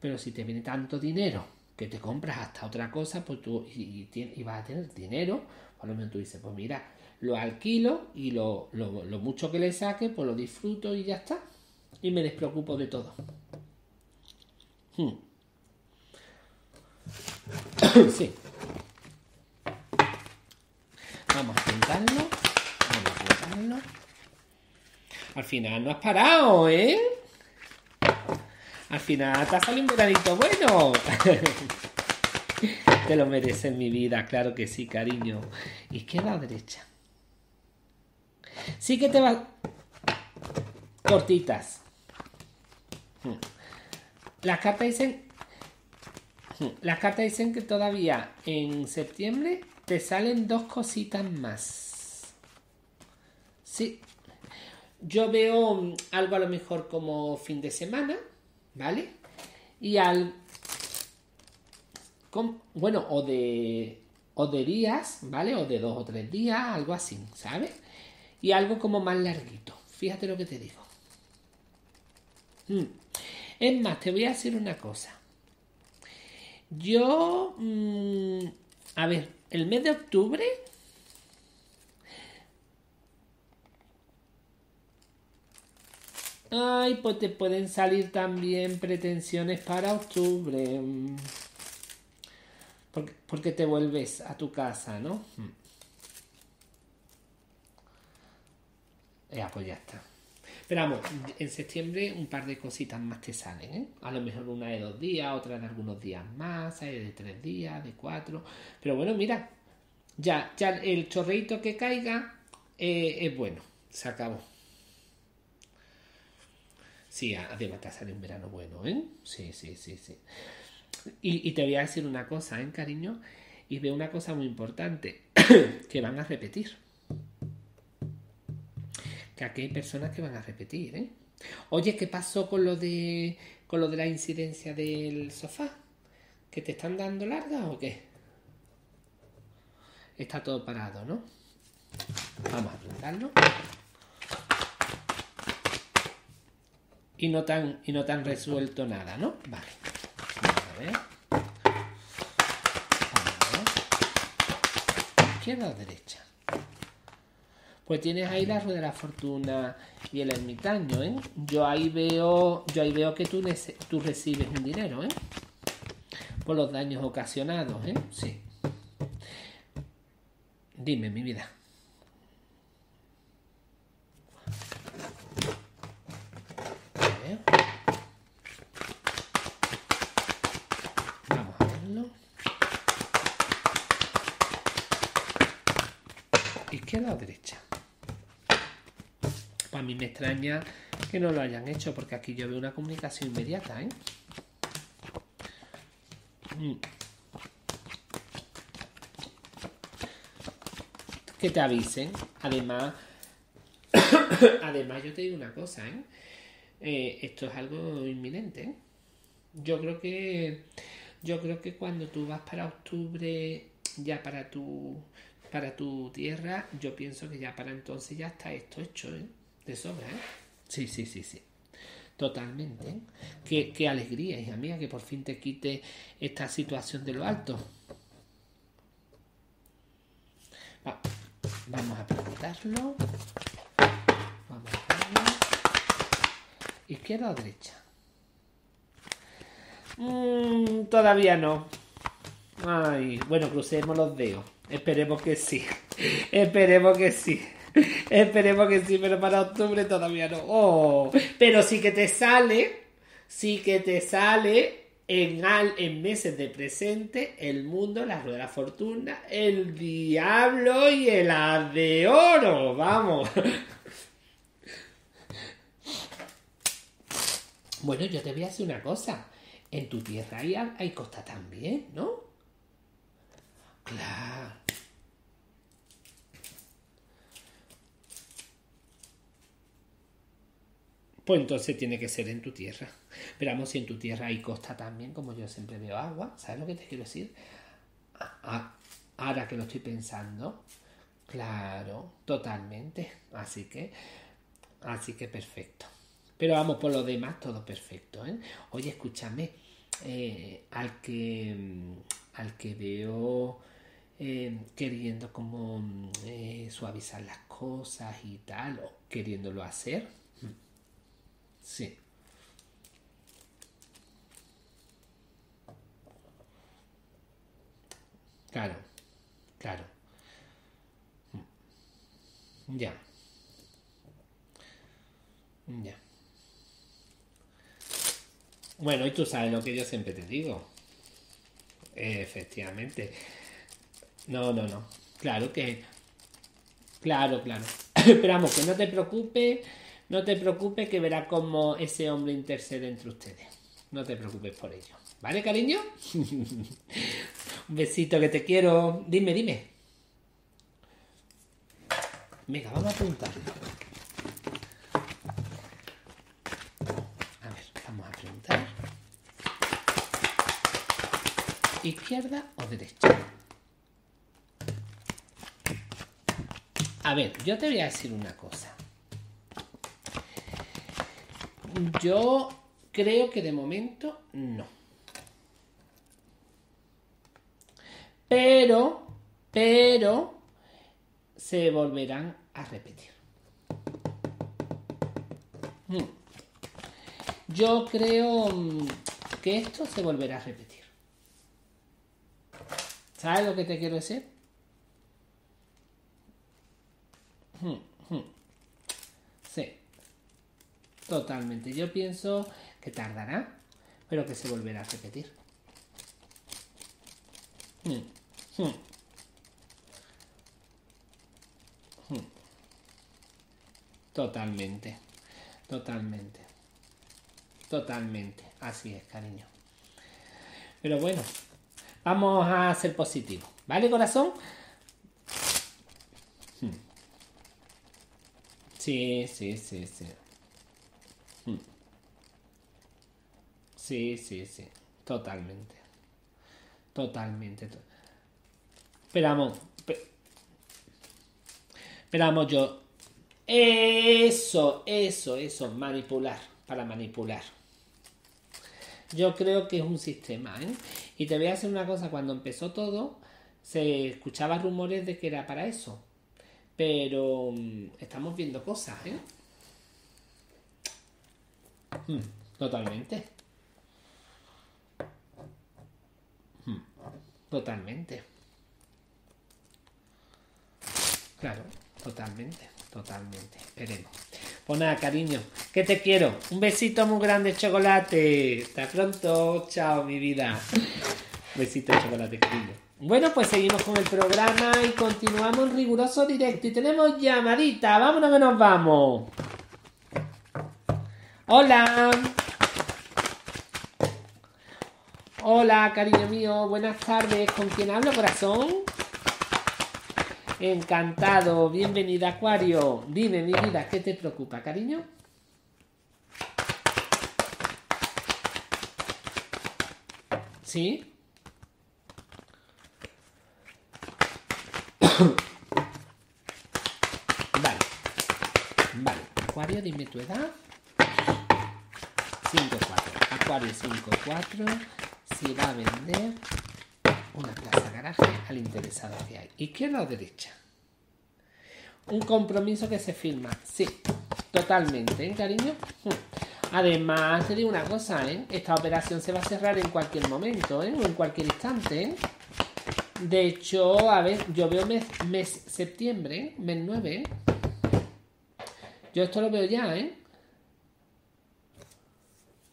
pero si te viene tanto dinero que te compras hasta otra cosa, pues tú y, vas a tener dinero, por lo menos tú dices, pues mira, lo alquilo y lo, mucho que le saque, pues lo disfruto y ya está. Y me despreocupo de todo. Hmm. [coughs] sí. Vamos a intentarlo. Vamos a intentarlo. Al final no has parado, ¿eh? Al final te ha salido un veranito bueno. [laughs] te lo mereces mi vida, claro que sí, cariño. Izquierda o derecha. Sí que te va. Cortitas. Hmm. Las cartas dicen. Hmm. Las cartas dicen que todavía en septiembre te salen dos cositas más. Sí. Yo veo mm, algo a lo mejor como fin de semana ¿vale? Y al... bueno, o de, o de días, ¿vale? O de dos o tres días, algo así, ¿sabes? Y algo como más larguito. Fíjate lo que te digo. Mm. Es más, te voy a decir una cosa. Yo, mm, a ver, el mes de octubre Ay, pues te pueden salir también pretensiones para octubre. Porque, te vuelves a tu casa, ¿no? Hmm. Ya, pues ya está. Pero vamos, en septiembre un par de cositas más te salen, ¿eh? A lo mejor una de dos días, otra de algunos días más, hay de tres días, de cuatro. Pero bueno, mira, ya, ya el chorreito que caiga eh, es bueno, se acabó. Sí, además te sale un verano bueno, ¿eh? Sí, sí, sí, sí. Y, te voy a decir una cosa, ¿eh, cariño? Y veo una cosa muy importante, [coughs] que van a repetir. Que aquí hay personas que van a repetir, ¿eh? Oye, ¿qué pasó con lo de con lo de la incidencia del sofá? ¿Que te están dando larga o qué? Está todo parado, ¿no? Vamos a apuntarlo. y no tan, y no tan resuelto nada, ¿no? Vale. a ver. ¿Izquierda o derecha? Pues tienes ahí la rueda de la fortuna y el ermitaño, ¿eh? Yo ahí veo, yo ahí veo que tú, tú recibes un dinero, ¿eh? Por los daños ocasionados, ¿eh? Sí. Dime, mi vida. izquierda o derecha. Para mí me extraña que no lo hayan hecho, porque aquí yo veo una comunicación inmediata, ¿eh? Mm. Que te avisen. Además, [coughs] además yo te digo una cosa, ¿eh? ¿eh? esto es algo inminente. ¿eh? Yo creo que yo creo que cuando tú vas para octubre ya para tu para tu tierra, yo pienso que ya para entonces ya está esto hecho, ¿eh? De sobra, ¿eh? Sí, sí, sí, sí. Totalmente. ¿eh? Qué, qué, alegría, hija mía, que por fin te quite esta situación de lo alto. vamos a preguntarlo. Vamos a verlo. ¿Izquierda o derecha? Mm, todavía no. Ay, bueno, crucemos los dedos. Esperemos que sí. [laughs] Esperemos que sí. [laughs] Esperemos que sí, pero para octubre todavía no. Oh, pero sí que te sale, sí que te sale en, al, en meses de presente el mundo, la rueda de la fortuna, el diablo y el haz de oro. Vamos. [laughs] Bueno, yo te voy a decir una cosa. En tu tierra hay, hay costa también, ¿no? Claro. Pues entonces tiene que ser en tu tierra. Pero vamos, si en tu tierra hay costa también, como yo siempre veo agua, ¿sabes lo que te quiero decir? ahora que lo estoy pensando, claro, totalmente. Así que, así que perfecto. Pero vamos, por lo demás, todo perfecto. ¿eh? Oye, escúchame, eh, al que al que veo eh, queriendo como eh, suavizar las cosas y tal, o queriéndolo hacer. Sí. Claro, claro. Ya. Ya. Bueno, y tú sabes lo que yo siempre te digo. Efectivamente. No, no, no. Claro que. Claro, claro. [coughs] Esperamos que no te preocupes. No te preocupes que verás cómo ese hombre intercede entre ustedes. No te preocupes por ello. ¿Vale, cariño? [laughs] Un besito que te quiero. Dime, dime. Venga, vamos a preguntar. A ver, vamos a preguntar. ¿Izquierda o derecha? A ver, yo te voy a decir una cosa. Yo creo que de momento no. Pero, pero, se volverán a repetir. Hmm. Yo creo mm, que esto se volverá a repetir. ¿Sabes lo que te quiero decir? Hmm, hmm. Sí, totalmente. Yo pienso que tardará, pero que se volverá a repetir. Hmm, totalmente, totalmente, totalmente. Así es, cariño. Pero bueno, Vamos a ser positivos. ¿Vale, corazón? Hmm. Sí, sí, sí, sí. Sí, sí, sí. Totalmente. Totalmente. Esperamos. Esperamos yo. Eso, eso, eso. Manipular. Para manipular. Yo creo que es un sistema, ¿eh? Y te voy a hacer una cosa, cuando empezó todo, se escuchaba rumores de que era para eso. Pero mm, estamos viendo cosas, ¿eh? Hmm, totalmente. Totalmente. Claro, totalmente, totalmente. Esperemos. Pues nada, cariño, que te quiero. Un besito muy grande, chocolate. Hasta pronto. Chao, mi vida. Besito de chocolate, cariño. Bueno, pues seguimos con el programa y continuamos riguroso directo. Y tenemos llamadita. Vámonos que nos vamos. Hola. Hola, cariño mío. Buenas tardes. ¿Con quién hablo, corazón? Encantado, bienvenida Acuario. Dime, mi vida, ¿qué te preocupa, cariño? ¿Sí? [coughs] vale. Vale. Acuario, dime tu edad. 5-4. Acuario 5-4. Si va a vender una plaza garaje al interesado que hay. ¿Izquierda o derecha? Un compromiso que se firma. Sí, totalmente, ¿eh, cariño? Hmm. Además, te digo una cosa, ¿eh? Esta operación se va a cerrar en cualquier momento, ¿eh? O en cualquier instante, ¿eh? De hecho, a ver, yo veo mes, mes septiembre, ¿eh? mes 9, ¿eh? Yo esto lo veo ya, ¿eh?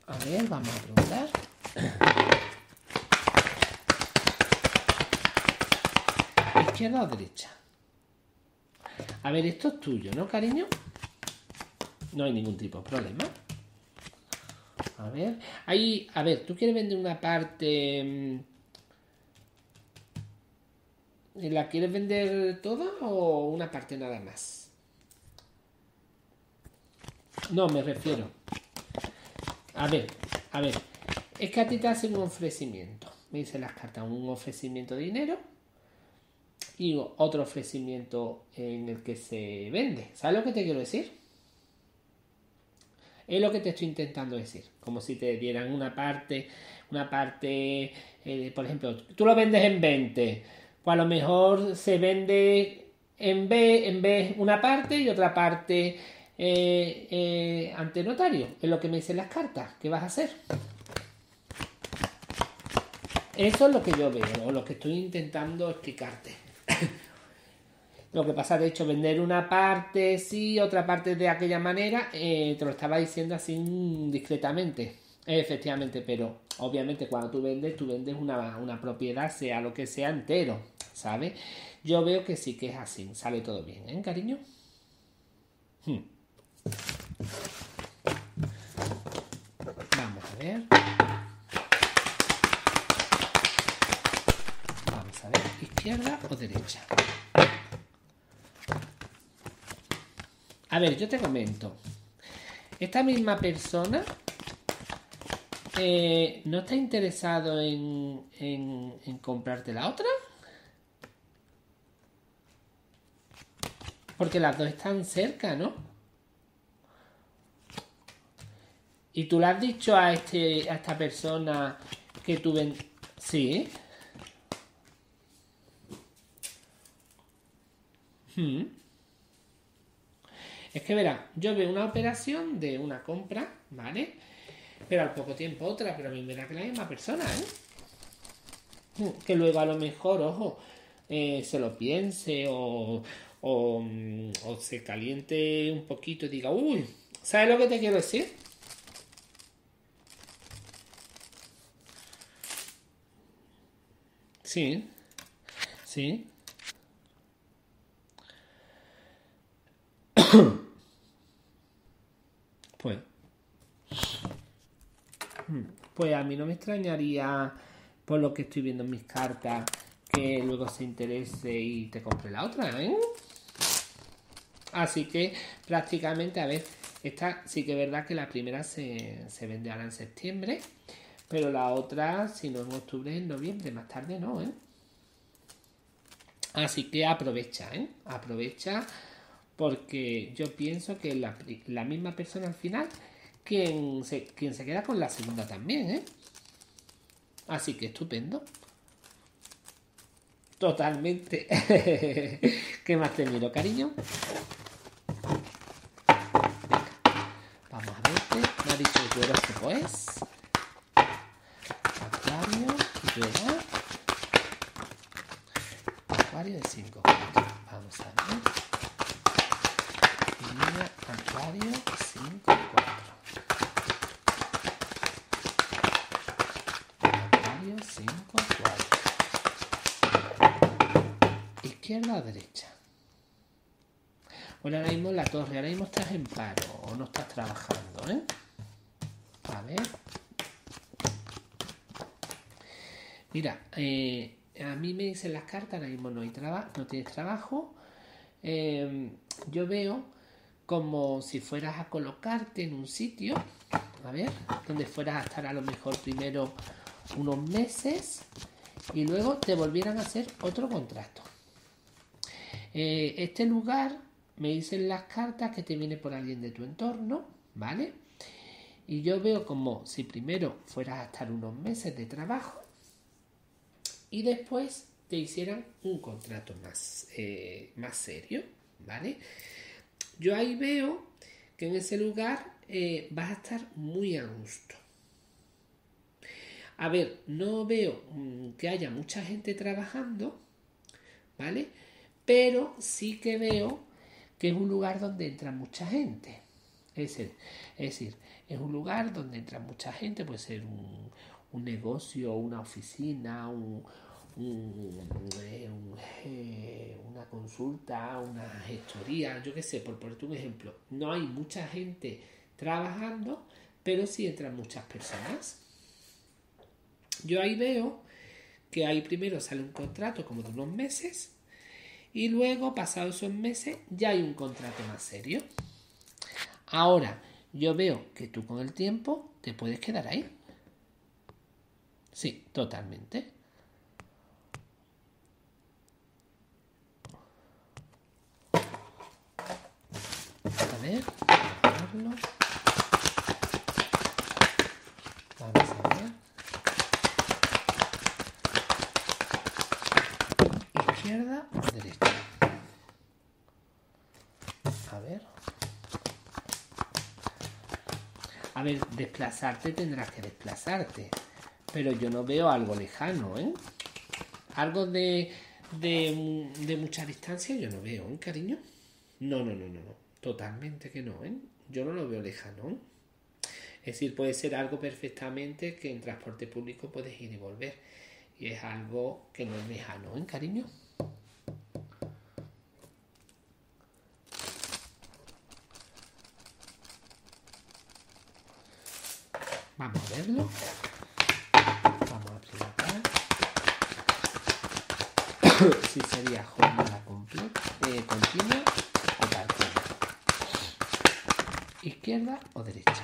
A ver, vamos a preguntar. Izquierda o derecha? A ver, esto es tuyo, ¿no, cariño? No hay ningún tipo de problema. A ver, ahí, a ver, ¿tú quieres vender una parte? Mm, ¿La quieres vender toda o una parte nada más? No, me refiero. A ver, a ver. Es que a ti te hacen un ofrecimiento. Me dicen las cartas, un ofrecimiento de dinero y otro ofrecimiento en el que se vende. ¿Sabes lo que te quiero decir? Es lo que te estoy intentando decir. Como si te dieran una parte, una parte, eh, por ejemplo, tú lo vendes en 20, pues a lo mejor se vende en B, en B una parte y otra parte eh, eh, ante notario. Es lo que me dicen las cartas. ¿Qué vas a hacer? Eso es lo que yo veo, o lo que estoy intentando explicarte. [laughs] lo que pasa, de hecho, vender una parte sí, otra parte de aquella manera, eh, te lo estaba diciendo así discretamente. Efectivamente, pero obviamente cuando tú vendes, tú vendes una, una propiedad, sea lo que sea, entero, ¿sabes? Yo veo que sí que es así, sale todo bien, ¿eh, cariño? Hmm. Vamos a ver. Vamos a ver, o derecha. A ver, yo te comento. Esta misma persona eh, no está interesado en, en comprarte la otra. Porque las dos están cerca, ¿no? Y tú le has dicho a, este, a esta persona que tú ven... Sí. Hmm. Es que verá, yo veo una operación de una compra, ¿vale? Pero al poco tiempo otra, pero a mí me da que la misma persona, ¿eh? Hmm. Que luego a lo mejor, ojo, eh, se lo piense o, o, o se caliente un poquito y diga, uy, ¿sabes lo que te quiero decir? Sí, sí. pues, [clears throat] pues a mí no me extrañaría, por lo que estoy viendo en mis cartas, que luego se interese y te compre la otra, ¿eh? Así que prácticamente, a ver, esta sí que es verdad que la primera se, se vende ahora en septiembre, pero la otra, si no en octubre, en noviembre, más tarde no, ¿eh? Así que aprovecha, ¿eh? Aprovecha porque yo pienso que la, la misma persona al final quien se, quien se queda con la segunda también, ¿eh? Así que estupendo. Totalmente. [laughs] ¿Qué más te miro, cariño? Vamos a verte. Me ha dicho que pues. Acuario, Acuario de 5. Vamos a ver. Acuario 5, 4. Acuario 5, 4. Izquierda o derecha. Bueno, ahora mismo la torre, ahora mismo estás en paro o no estás trabajando, ¿eh? A ver. Mira, eh, a mí me dicen las cartas, ahora mismo no hay trabajo, no tienes trabajo. Eh, yo veo como si fueras a colocarte en un sitio, a ver, donde fueras a estar a lo mejor primero unos meses y luego te volvieran a hacer otro contrato. Eh, este lugar me dicen las cartas que te viene por alguien de tu entorno, ¿vale? Y yo veo como si primero fueras a estar unos meses de trabajo y después te hicieran un contrato más, eh, más serio, ¿vale? Yo ahí veo que en ese lugar eh, vas a estar muy a gusto. A ver, no veo mm, que haya mucha gente trabajando, ¿vale? Pero sí que veo que es un lugar donde entra mucha gente. Es decir, es, un lugar donde entra mucha gente, puede ser un, negocio, una oficina, eh, eh, una consulta, una gestoría, yo qué sé, por ponerte un ejemplo. No hay mucha gente trabajando, pero sí entran muchas personas. Yo ahí veo que ahí primero sale un contrato como de unos meses y luego, pasados esos meses, ya hay un contrato más serio. Ahora, yo veo que tú con el tiempo te puedes quedar ahí. Sí, totalmente. A ver, Vamos a ver. Izquierda derecha. A ver. A ver, desplazarte tendrás que desplazarte. Pero yo no veo algo lejano, ¿eh? Algo de, de, de mucha distancia yo no veo, ¿eh, cariño? No, no, no, no, no. Totalmente que no, ¿eh? Yo no lo veo lejano. Es decir, puede ser algo perfectamente que en transporte público puedes ir y volver. Y es algo que no es lejano, ¿eh, cariño? Vamos a preguntar si [coughs] sería jornada completa, eh, continua o partida. Izquierda o derecha.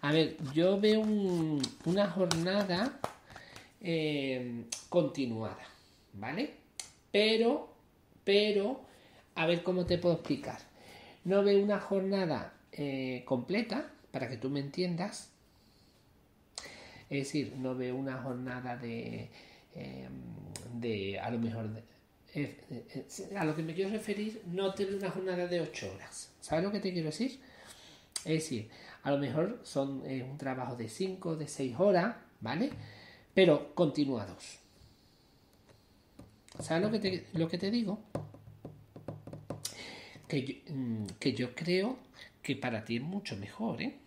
A ver, yo veo una jornada eh, continuada, ¿vale? Pero, pero, a ver cómo te puedo explicar. No veo una jornada eh, completa, para que tú me entiendas. Es decir, no veo una jornada de, em, de a lo mejor, eh, a lo que me quiero referir, no tener una jornada de 8 horas. ¿Sabes lo que te quiero decir? Es decir, a lo mejor son eh, un trabajo de 5, de 6 horas, ¿vale? Pero continuados. ¿Sabes lo que te, lo que te digo? Que yo, mm, que yo creo que para ti es mucho mejor, ¿eh?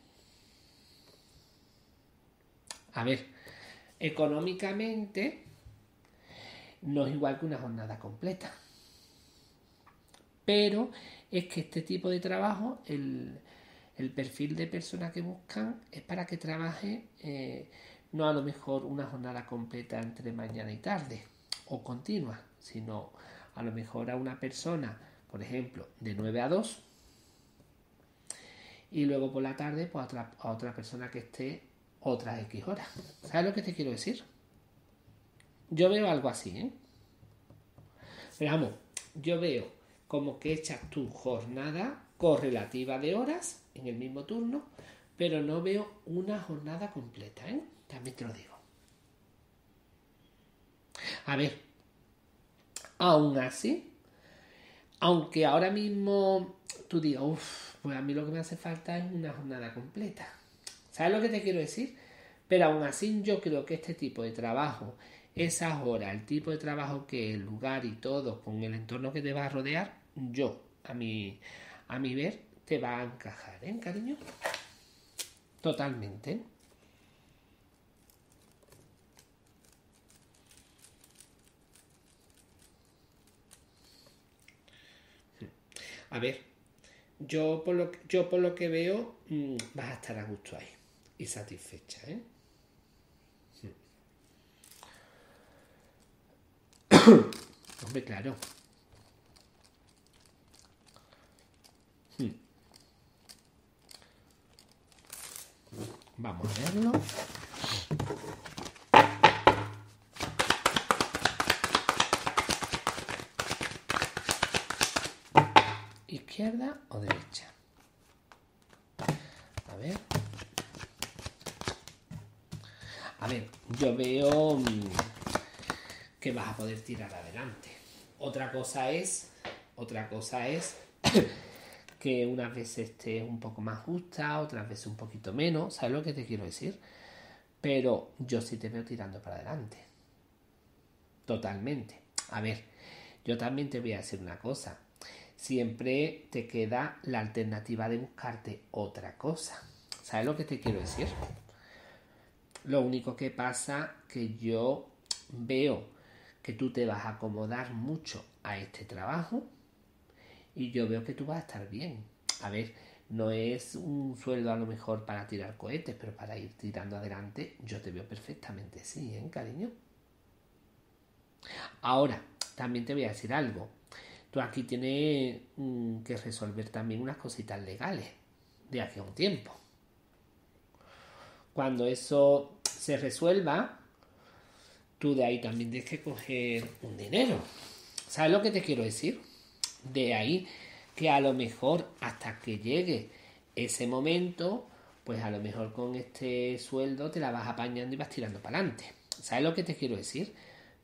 A ver, económicamente no es igual que una jornada completa. Pero es que este tipo de trabajo, el, el perfil de persona que buscan es para que trabaje eh, no a lo mejor una jornada completa entre mañana y tarde o continua, sino a lo mejor a una persona, por ejemplo, de 9 a 2 y luego por la tarde pues, a, otra, otra persona que esté otras X horas. ¿Sabes lo que te quiero decir? Yo veo algo así, ¿eh? Pero vamos, yo veo como que echas tu jornada correlativa de horas en el mismo turno, pero no veo una jornada completa, ¿eh? También te lo digo. A ver, aún así, aunque ahora mismo tú digas, uff, pues a mí lo que me hace falta es una jornada completa. ¿Sabes lo que te quiero decir? Pero aún así yo creo que este tipo de trabajo, esas horas, el tipo de trabajo que el lugar y todo, con el entorno que te va a rodear, yo, a mi, a mi ver, te va a encajar, ¿eh, cariño? Totalmente. A ver, yo por lo, yo por lo que veo mm, vas a estar a gusto ahí y satisfecha, ¿eh? [coughs] Hombre, claro. Vamos a verlo. ¿Izquierda o derecha? A ver. A ver, yo veo mm, que vas a poder tirar adelante. Otra cosa es, otra cosa es [coughs] que unas veces esté un poco más justa, otras veces un poquito menos, ¿sabes lo que te quiero decir? Pero yo sí te veo tirando para adelante. Totalmente. A ver, yo también te voy a decir una cosa. Siempre te queda la alternativa de buscarte otra cosa. ¿Sabes lo que te quiero decir? Lo único que pasa que yo veo que tú te vas a acomodar mucho a este trabajo y yo veo que tú vas a estar bien. A ver, no es un sueldo a lo mejor para tirar cohetes, pero para ir tirando adelante, yo te veo perfectamente, sí, ¿eh, cariño? Ahora, también te voy a decir algo. Tú aquí tienes mm, que resolver también unas cositas legales de a un tiempo. Cuando eso se resuelva, tú de ahí también tienes que coger un dinero. ¿Sabes lo que te quiero decir? De ahí que a lo mejor hasta que llegue ese momento, pues a lo mejor con este sueldo te la vas apañando y vas tirando para adelante. ¿Sabes lo que te quiero decir?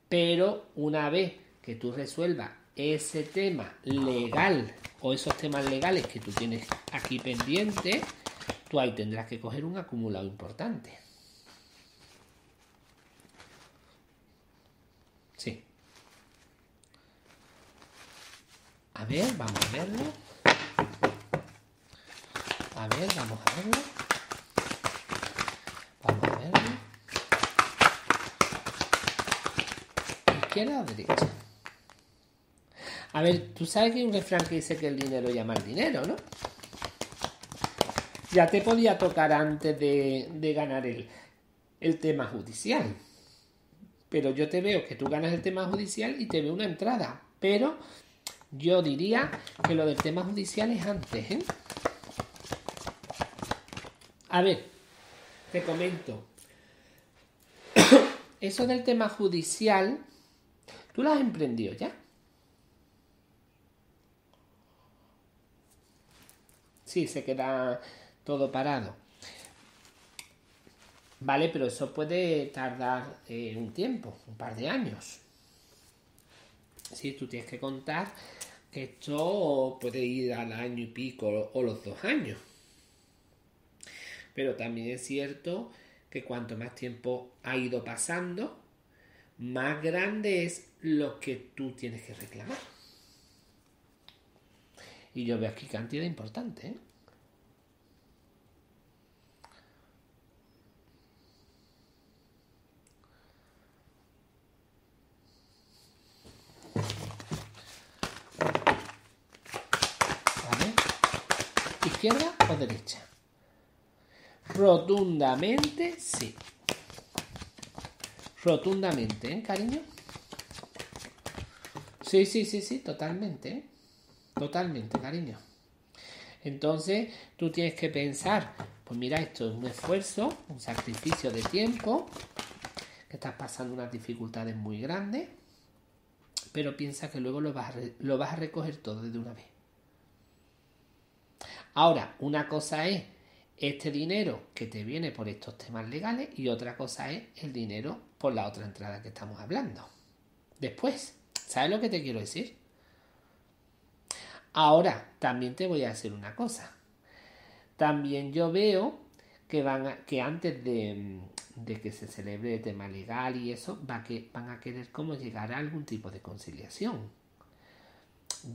Pero una vez que tú resuelvas ese tema legal o esos temas legales que tú tienes aquí pendientes, tú ahí tendrás que coger un acumulado importante. Sí. A ver, vamos a verlo. A ver, vamos a verlo. Vamos a verlo. ¿Izquierda o derecha? A ver, tú sabes que un refrán que dice que el dinero llama al dinero, ¿no? Ya te podía tocar antes de, ganar el, el tema judicial. Pero yo te veo que tú ganas el tema judicial y te veo una entrada. Pero yo diría que lo del tema judicial es antes, ¿eh? A ver, te comento. [coughs] Eso del tema judicial, ¿tú lo has emprendido ya? Sí, se queda todo parado. Vale, pero eso puede tardar eh, un tiempo, un par de años. Sí, tú tienes que contar que esto puede ir al año y pico o los dos años. Pero también es cierto que cuanto más tiempo ha ido pasando, más grande es lo que tú tienes que reclamar. Y yo veo aquí cantidad importante. ¿eh? ¿Izquierda o derecha? Rotundamente sí. Rotundamente, ¿eh, cariño? Sí, sí, sí, sí, totalmente. ¿eh? Totalmente, cariño. Entonces, tú tienes que pensar, pues mira, esto es un esfuerzo, un sacrificio de tiempo, que estás pasando unas dificultades muy grandes, pero piensa que luego lo vas a, lo vas a recoger todo de una vez. Ahora, una cosa es este dinero que te viene por estos temas legales y otra cosa es el dinero por la otra entrada que estamos hablando. Después, ¿sabes lo que te quiero decir? Ahora, también te voy a decir una cosa. También yo veo que van que antes de, que se celebre el tema legal y eso, va que, van a querer como llegar a algún tipo de conciliación.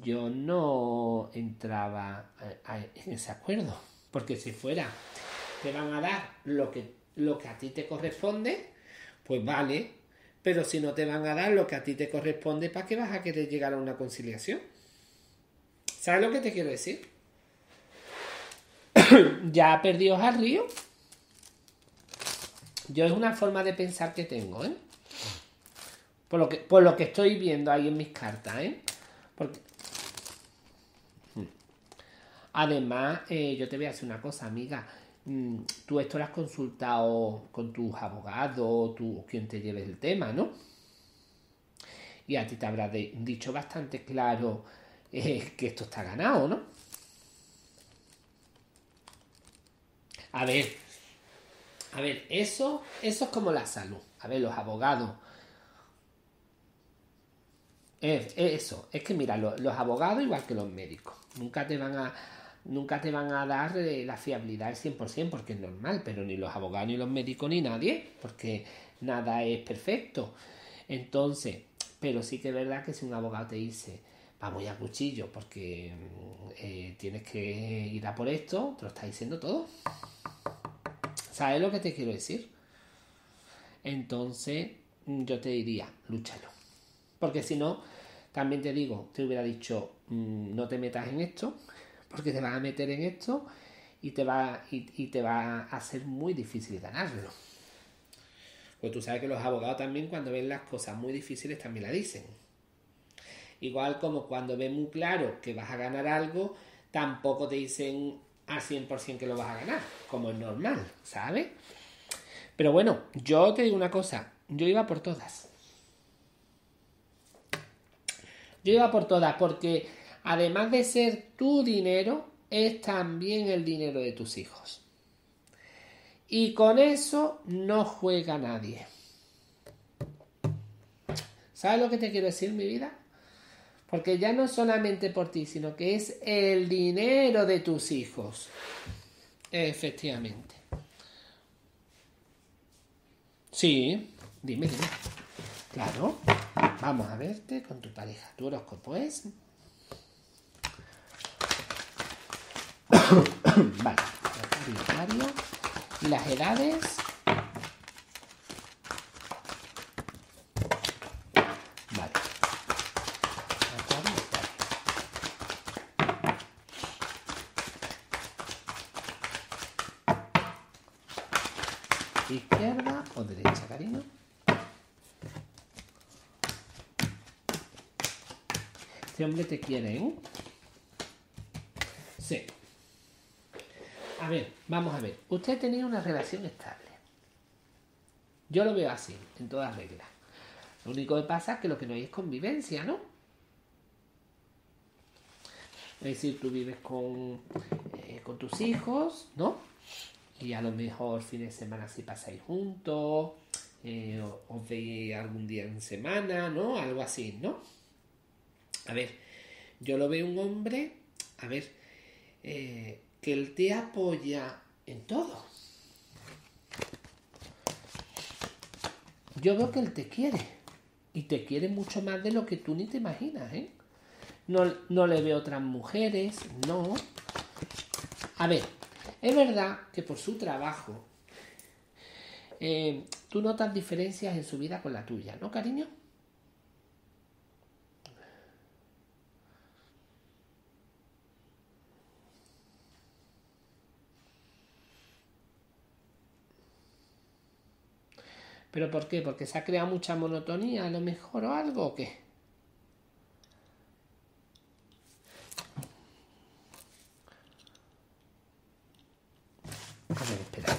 Yo no entraba en ese acuerdo porque si fuera, te van a dar lo que, lo que a ti te corresponde, pues vale. Pero si no te van a dar lo que a ti te corresponde, ¿para qué vas a querer llegar a una conciliación? ¿Sabes lo que te quiero decir? [coughs] ya perdidos al río. Yo es una forma de pensar que tengo, ¿eh? Por lo que, por lo que estoy viendo ahí en mis cartas, ¿eh? Porque Además, eh, yo te voy a decir una cosa, amiga. Mm, tú esto lo has consultado con tus abogados, tú, quien te lleves el tema, ¿no? Y a ti te habrá dicho bastante claro eh, que esto está ganado, ¿no? A ver, a ver, eso, eso es como la salud. A ver, los abogados. Es, eso, es que mira, los abogados igual que los médicos, nunca te van a, nunca te van a dar eh, la fiabilidad al 100% porque es normal, pero ni los abogados, ni los médicos, ni nadie, porque nada es perfecto. Entonces, pero sí que es verdad que si un abogado te dice, vamos a cuchillo porque mm, eh, tienes que ir a por esto, te lo está diciendo todo. ¿Sabes lo que te quiero decir? Entonces, mm, yo te diría, lúchalo. Porque si no, también te digo, te hubiera dicho, mm, no te metas en esto, porque te vas a meter en esto y te va, y, te va a ser muy difícil ganarlo. Pues tú sabes que los abogados también cuando ven las cosas muy difíciles también la dicen. Igual como cuando ven muy claro que vas a ganar algo, tampoco te dicen al 100% que lo vas a ganar, como es normal, ¿sabes? Pero bueno, yo te digo una cosa, yo iba por todas. Yo iba por todas porque además de ser tu dinero, es también el dinero de tus hijos. Y con eso no juega nadie. ¿Sabes lo que te quiero decir, mi vida? Porque ya no solamente por ti, sino que es el dinero de tus hijos. Efectivamente. Sí, dime. Claro. Vamos a verte con tu pareja. Tu horóscopo es. [coughs] vale. Las edades. Este hombre te quiere, ¿eh? Sí. A ver, vamos a ver. Usted ha tenido una relación estable. Yo lo veo así, en todas reglas. Lo único que pasa es que lo que no hay es convivencia, ¿no? Es decir, tú vives con, eh, con tus hijos, ¿no? Y a lo mejor fines de semana si pasáis juntos, eh, os veis algún día en semana, ¿no? Algo así, ¿no? A ver, yo lo veo un hombre, a ver, eh, que él te apoya en todo. Yo veo que él te quiere. Y te quiere mucho más de lo que tú ni te imaginas, ¿eh? No, no le veo otras mujeres, no. A ver, es verdad que por su trabajo eh, tú notas diferencias en su vida con la tuya, ¿no, cariño? ¿Pero por qué? ¿Porque se ha creado mucha monotonía a lo mejor o algo o qué? A ver, espera.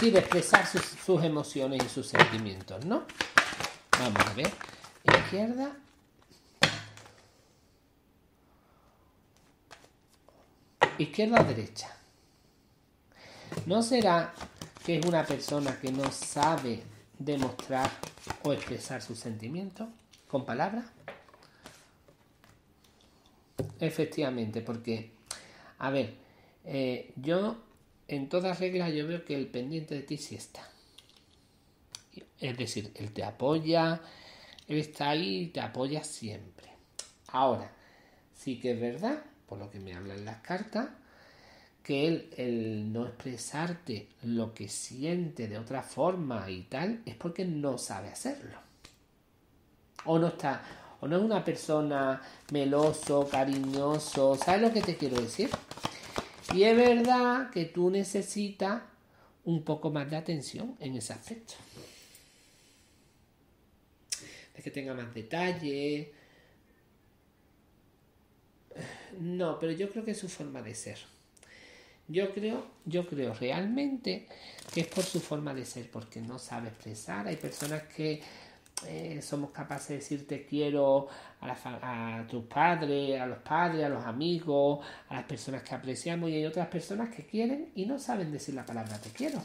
Sí, de expresar sus, sus emociones y sus sentimientos, ¿no? Vamos a ver. Izquierda. Izquierda derecha. ¿No será que es una persona que no sabe demostrar o expresar sus sentimientos con palabras? Efectivamente, porque, a ver, eh, yo en todas reglas yo veo que el pendiente de ti sí está. Es decir, él te apoya, él está ahí y te apoya siempre. Ahora, sí que es verdad, por lo que me hablan las cartas, que él, no expresarte lo que siente de otra forma y tal, es porque no sabe hacerlo. O no está, o no es una persona meloso, cariñoso, ¿sabes lo que te quiero decir? Y es verdad que tú necesitas un poco más de atención en ese aspecto. Es que tenga más detalle. No, pero yo creo que es su forma de ser. Yo creo, yo creo realmente que es por su forma de ser, porque no sabe expresar. Hay personas que eh, somos capaces de decir te quiero a, tus padres, a los padres, a los amigos, a las personas que apreciamos y hay otras personas que quieren y no saben decir la palabra te quiero.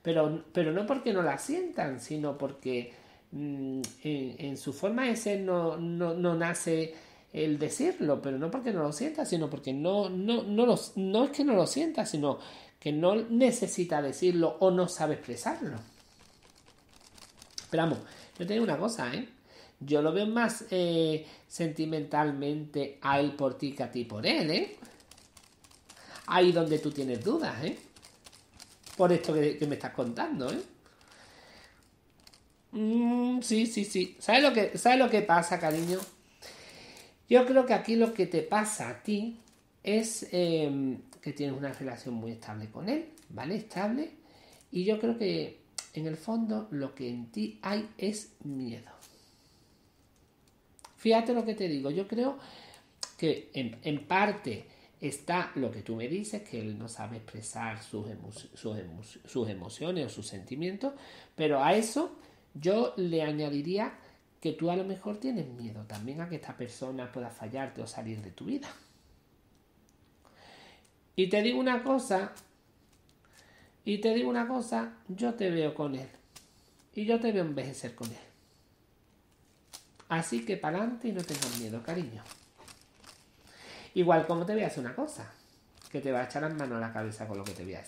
Pero, pero no porque no la sientan, sino porque mm, en, su forma de ser no, no, no nace el decirlo, pero no porque no lo sienta, sino porque no, no, no, no es que no lo sienta, sino que no necesita decirlo o no sabe expresarlo. Pero vamos, yo te digo una cosa, ¿eh? Yo lo veo más eh, sentimentalmente a por ti que a ti por él, ¿eh? Ahí donde tú tienes dudas, ¿eh? Por esto que, me estás contando, ¿eh? Mm, sí, sí, sí. ¿Sabes lo, que, ¿Sabes lo que pasa, cariño? Yo creo que aquí lo que te pasa a ti es em, que tienes una relación muy estable con él, ¿vale? Estable. Y yo creo que en el fondo lo que en ti hay es miedo. Fíjate lo que te digo, yo creo que en, parte está lo que tú me dices, que él no sabe expresar sus, sus emociones o sus sentimientos, pero a eso yo le añadiría que tú a lo mejor tienes miedo también a que esta persona pueda fallarte o salir de tu vida. Y te digo una cosa, y te digo una cosa, yo te veo con él. Y yo te veo envejecer con él. Así que para adelante y no tengas miedo, cariño. Igual como te voy a una cosa, que te va a echar las manos a la cabeza con lo que te voy a.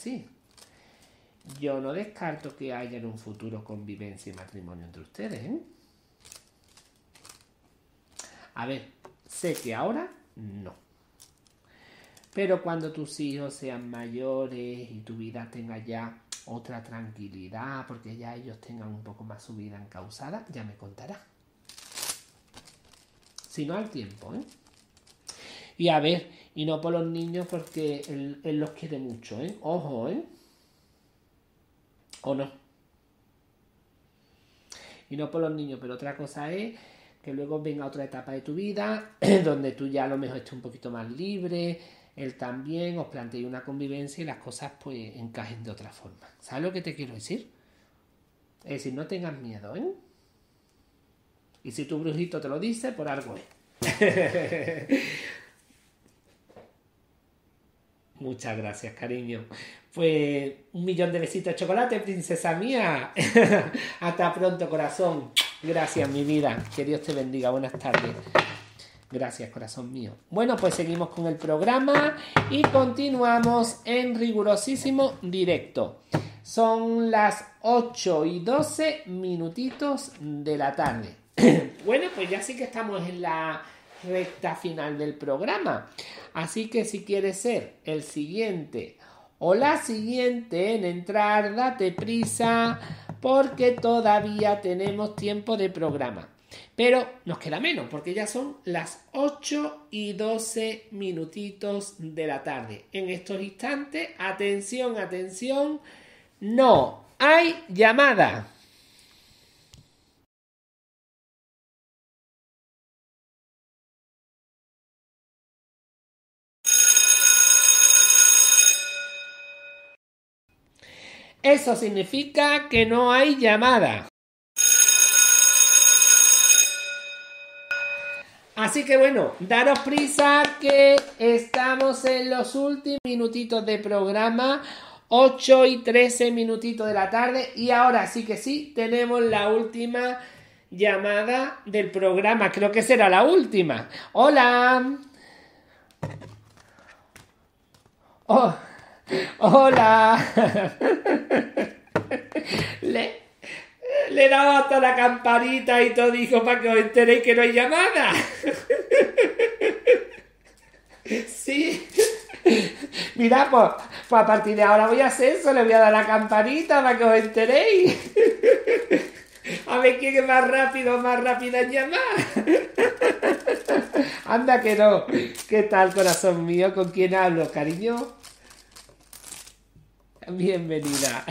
Yo no descarto que haya en un futuro convivencia y matrimonio entre ustedes, ¿eh? A ver, sé que ahora no. Pero cuando tus hijos sean mayores y tu vida tenga ya otra tranquilidad, porque ya ellos tengan un poco más su vida encausada, ya me contará. Si no al tiempo, ¿eh? Y a ver, y no por los niños porque él, él los quiere mucho, ¿eh? Ojo, ¿eh? ¿O no? Y no por los niños, pero otra cosa es que luego venga otra etapa de tu vida [clears throat] donde tú ya a lo mejor estés un poquito más libre, él también os plantea una convivencia y las cosas pues encajen de otra forma. ¿Sabes lo que te quiero decir? Es decir, no tengas miedo, ¿eh? Y si tu brujito te lo dice, por algo es. [laughs] Muchas gracias, cariño. Pues un millón de besitos de chocolate, princesa mía. [laughs] Hasta pronto, corazón. Gracias, mi vida. Que Dios te bendiga. Buenas tardes. Gracias, corazón mío. Bueno, pues seguimos con el programa y continuamos en rigurosísimo directo. Son las 8 y 12 minutitos de la tarde. [clears throat] bueno, pues ya sí que estamos en la recta final del programa. Así que si quieres ser el siguiente o la siguiente en entrar, date prisa porque todavía tenemos tiempo de programa. Pero nos queda menos porque ya son las 8 y 12 minutitos de la tarde. En estos instantes, atención, atención, no hay llamada. Eso significa que no hay llamada. Así que bueno, daros prisa que estamos en los últimos minutitos de programa. 8 y 13 minutitos de la tarde. Y ahora sí que sí, tenemos la última llamada del programa. Creo que será la última. Hola. Oh, hola. Le, le he dado hasta la campanita y todo, dijo, para que os enteréis que no hay llamada. sí. Mira, pues, pues, a partir de ahora voy a hacer eso, le voy a dar la campanita para que os enteréis. A ver quién es más rápido, más rápida en llamar. Anda que no. ¿Qué tal, corazón mío? ¿Con quién hablo, cariño? Bienvenida.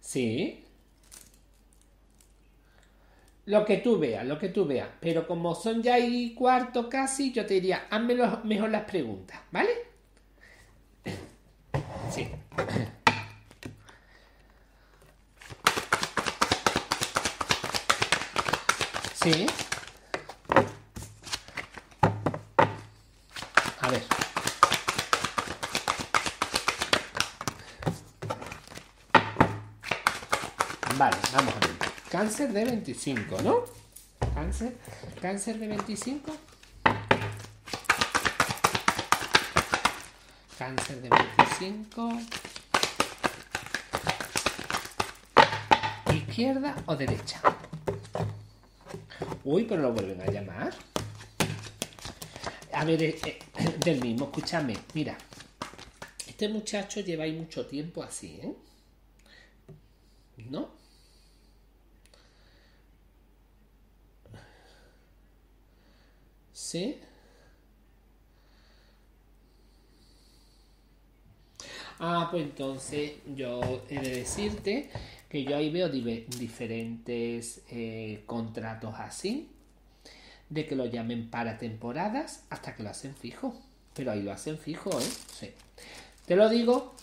Sí. Lo que tú veas, lo que tú veas. Pero como son ya y cuarto casi, yo te diría, hazme mejor las preguntas, ¿vale? Sí. Sí. A ver. Vale, vamos a ver. Cáncer de 25, ¿no? Cáncer, cáncer de 25. Cáncer de 25. ¿Izquierda o derecha? Uy, pero lo vuelven a llamar. A ver, eh, eh, del mismo, escúchame, mira. Este muchacho lleva ahí mucho tiempo así, ¿eh? ¿No? ¿Sí? Ah, pues entonces yo he de decirte que yo ahí veo diferentes eh, contratos así, de que lo llamen para temporadas hasta que lo hacen fijo. Pero ahí lo hacen fijo, ¿eh? Sí. Te lo digo.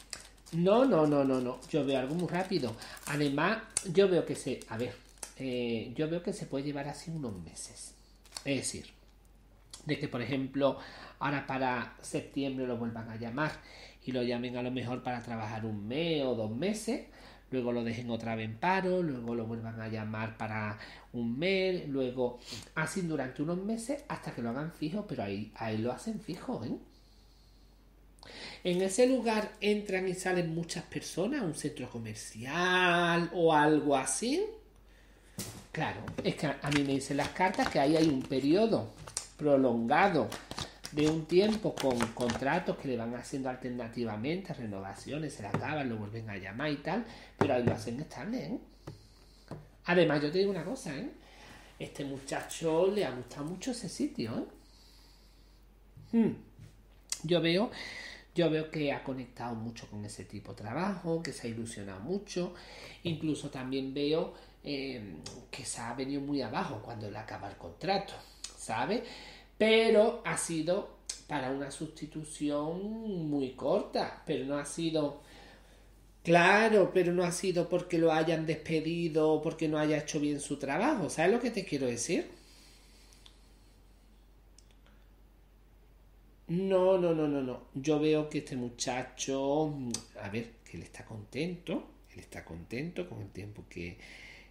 No, no, no, no, no. Yo veo algo muy rápido. Además, yo veo que se. A ver, eh, yo veo que se puede llevar así unos meses. Es decir, de que por ejemplo, ahora para septiembre lo vuelvan a llamar y lo llamen a lo mejor para trabajar un mes o dos meses, luego lo dejen otra vez en paro, luego lo vuelvan a llamar para un mes, luego así durante unos meses hasta que lo hagan fijo, pero ahí, ahí lo hacen fijo, ¿eh? En ese lugar entran y salen muchas personas, un centro comercial o algo así. Claro, es que a mí me dicen las cartas que ahí hay un periodo prolongado de un tiempo con contratos que le van haciendo alternativamente, renovaciones, se la acaban, lo vuelven a llamar y tal, pero ahí lo hacen estable, ¿eh? Además, yo te digo una cosa, ¿eh? Este muchacho le ha gustado mucho ese sitio, ¿eh? Hmm. Yo veo, yo veo que ha conectado mucho con ese tipo de trabajo, que se ha ilusionado mucho, incluso también veo eh, que se ha venido muy abajo cuando le acaba el contrato, ¿sabe? Pero ha sido para una sustitución muy corta, pero no ha sido... Claro, pero no ha sido porque lo hayan despedido o porque no haya hecho bien su trabajo. ¿Sabes lo que te quiero decir? No, no, no, no, no. Yo veo que este muchacho, a ver, que él está contento, él está contento con el tiempo que,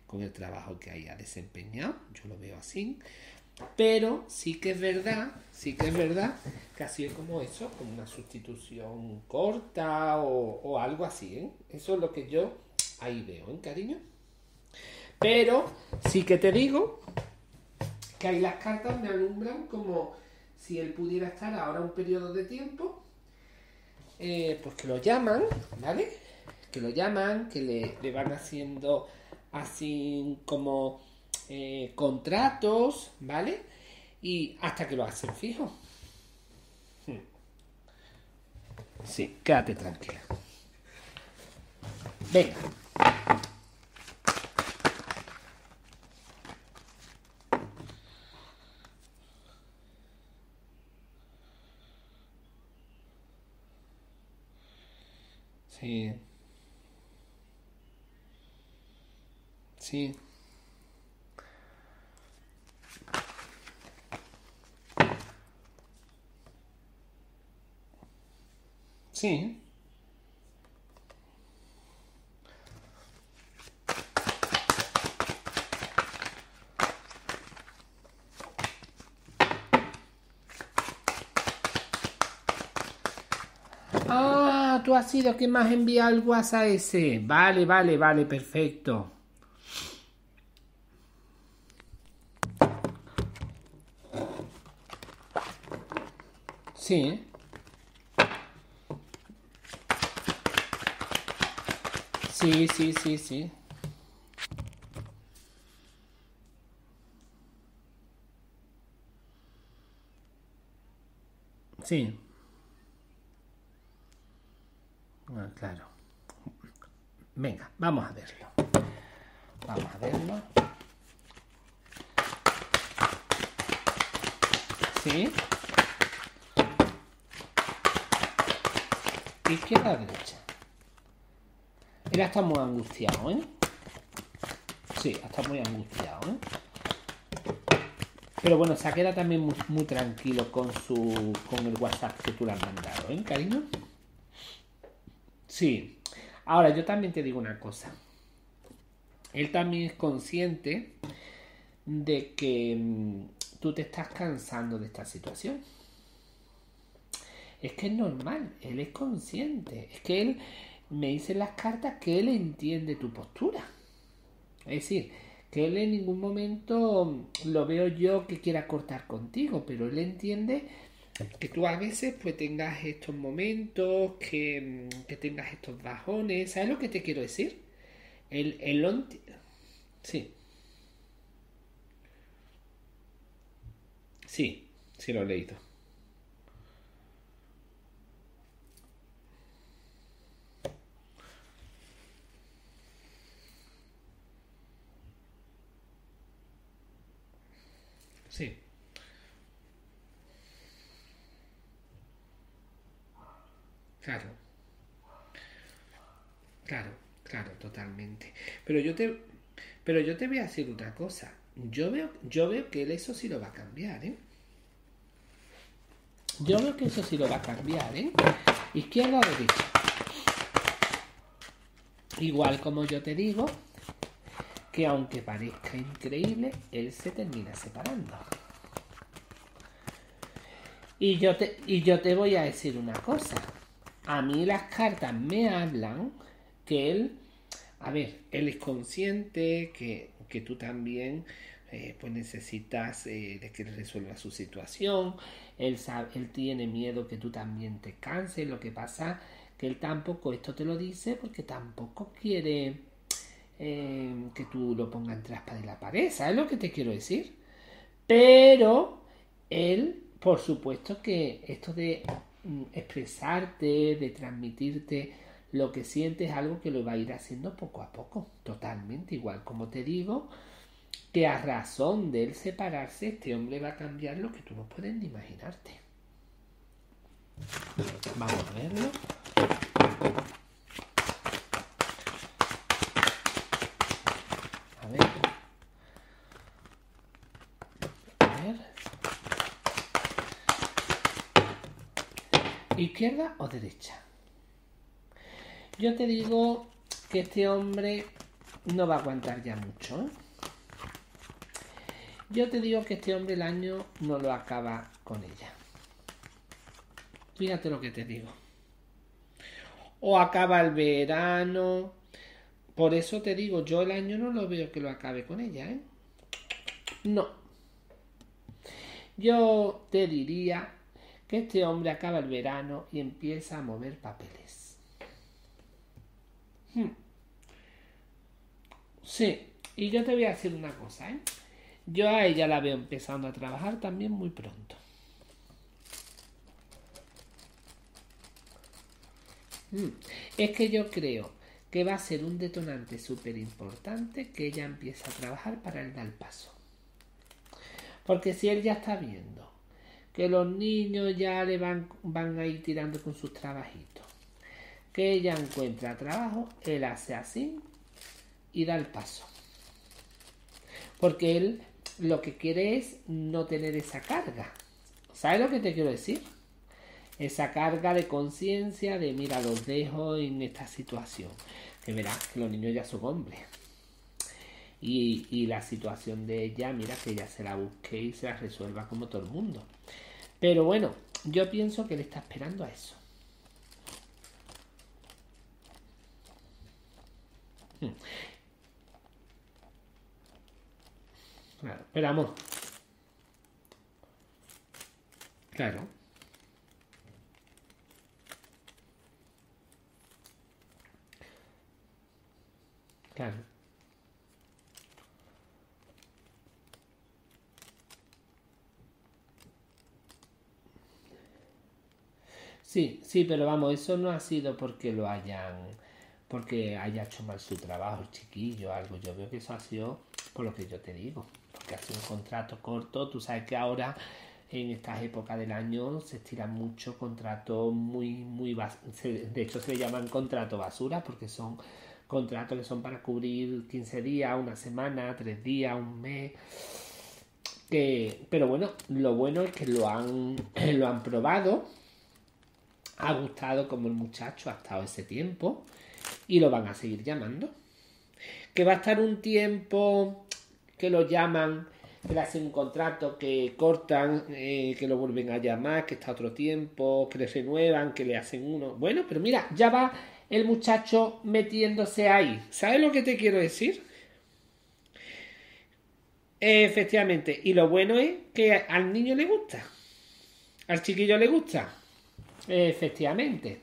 con el trabajo que haya desempeñado. Yo lo veo así. Pero sí que es verdad, sí que es verdad que así es como eso, como una sustitución corta o, algo así, ¿eh? Eso es lo que yo ahí veo, ¿eh, cariño? Pero sí que te digo que ahí las cartas me alumbran como si él pudiera estar ahora un periodo de tiempo, eh, pues que lo llaman, ¿vale? Que lo llaman, que le, le van haciendo así como eh, contratos, ¿vale? Y hasta que lo hacen fijo. Sí, quédate tranquila. Venga. Sí. Sí. Sí. Ah, tú has sido quien más envía el WhatsApp ese. Vale, vale, vale, perfecto. Sí. Sí, sí, sí, sí. Sí. Ah, claro. Venga, vamos a verlo. Vamos a verlo. Sí. Izquierda, derecha. Él está muy angustiado, ¿eh? Sí, está muy angustiado, ¿eh? Pero bueno, se queda también muy, tranquilo con su con el WhatsApp que tú le has mandado, ¿eh, cariño? Sí. Ahora, yo también te digo una cosa. Él también es consciente de que mm, tú te estás cansando de esta situación. Es que es normal, él es consciente. Es que él me dicen las cartas que él entiende tu postura. Es decir, que él en ningún momento lo veo yo que quiera cortar contigo, pero él entiende que tú a veces pues tengas estos momentos, que, que tengas estos bajones. ¿Sabes lo que te quiero decir? Él lo Sí. Sí, Sí, lo he leído. Sí. Claro. Claro, claro, totalmente. Pero yo te, pero yo te voy a decir otra cosa. Yo veo, yo veo que él eso sí lo va a cambiar, ¿eh? Yo veo que eso sí lo va a cambiar, ¿eh? Izquierda o derecha. Igual como yo te digo, que aunque parezca increíble, él se termina separando. Y yo te, y yo te voy a decir una cosa. A mí las cartas me hablan que él, a ver, él es consciente que, que tú también eh, pues necesitas eh, de que él resuelva su situación, él, sabe, él tiene miedo que tú también te canses, lo que pasa que él tampoco, esto te lo dice porque tampoco quiere eh, que tú lo pongas en traspa de la pared, ¿sabes lo que te quiero decir? Pero él, por supuesto que esto de expresarte, de transmitirte lo que sientes es algo que lo va a ir haciendo poco a poco, totalmente igual. Como te digo, que a razón de separarse, este hombre va a cambiar lo que tú no puedes ni imaginarte. Vamos a verlo. A ver. A ver. ¿Izquierda o derecha? Yo te digo que este hombre no va a aguantar ya mucho. ¿eh? Yo te digo que este hombre el año no lo acaba con ella. Fíjate lo que te digo. O acaba el verano. Por eso te digo, yo el año no lo veo que lo acabe con ella, ¿eh? No. Yo te diría que este hombre acaba el verano y empieza a mover papeles. Hmm. Sí, y yo te voy a decir una cosa, ¿eh? Yo a ella la veo empezando a trabajar también muy pronto. Mm. Es que yo creo que va a ser un detonante súper importante que ella empiece a trabajar para el dar paso. Porque si él ya está viendo que los niños ya le van, van a ir tirando con sus trabajitos, que ella encuentra trabajo, él hace así y da el paso. Porque él lo que quiere es no tener esa carga. ¿Sabes lo que te quiero decir? Esa carga de conciencia de, mira, los dejo en esta situación. Que verás que los niños ya son hombres. Y, la situación de ella, mira, que ella se la busque y se la resuelva como todo el mundo. Pero bueno, yo pienso que él está esperando a eso. Hmm. Claro, pero amor. Claro. Claro. Sí, sí, pero vamos, eso no ha sido porque lo hayan, porque haya hecho mal su trabajo el chiquillo, algo. Yo veo que eso ha sido por lo que yo te digo que hace un contrato corto. Tú sabes que ahora en estas épocas del año se estiran mucho contratos muy, muy, de hecho se llaman contratos basura porque son contratos que son para cubrir 15 días, una semana, tres días, un mes. Que, pero bueno, lo bueno es que lo han, [clears throat] lo han probado, ha gustado como el muchacho ha estado ese tiempo y lo van a seguir llamando. Que va a estar un tiempo que lo llaman, que le hacen un contrato, que cortan, eh, que lo vuelven a llamar, que está otro tiempo, que le renuevan, que le hacen uno. Bueno, pero mira, ya va el muchacho metiéndose ahí. ¿Sabes lo que te quiero decir? Efectivamente. Y lo bueno es que al niño le gusta. Al chiquillo le gusta. Efectivamente.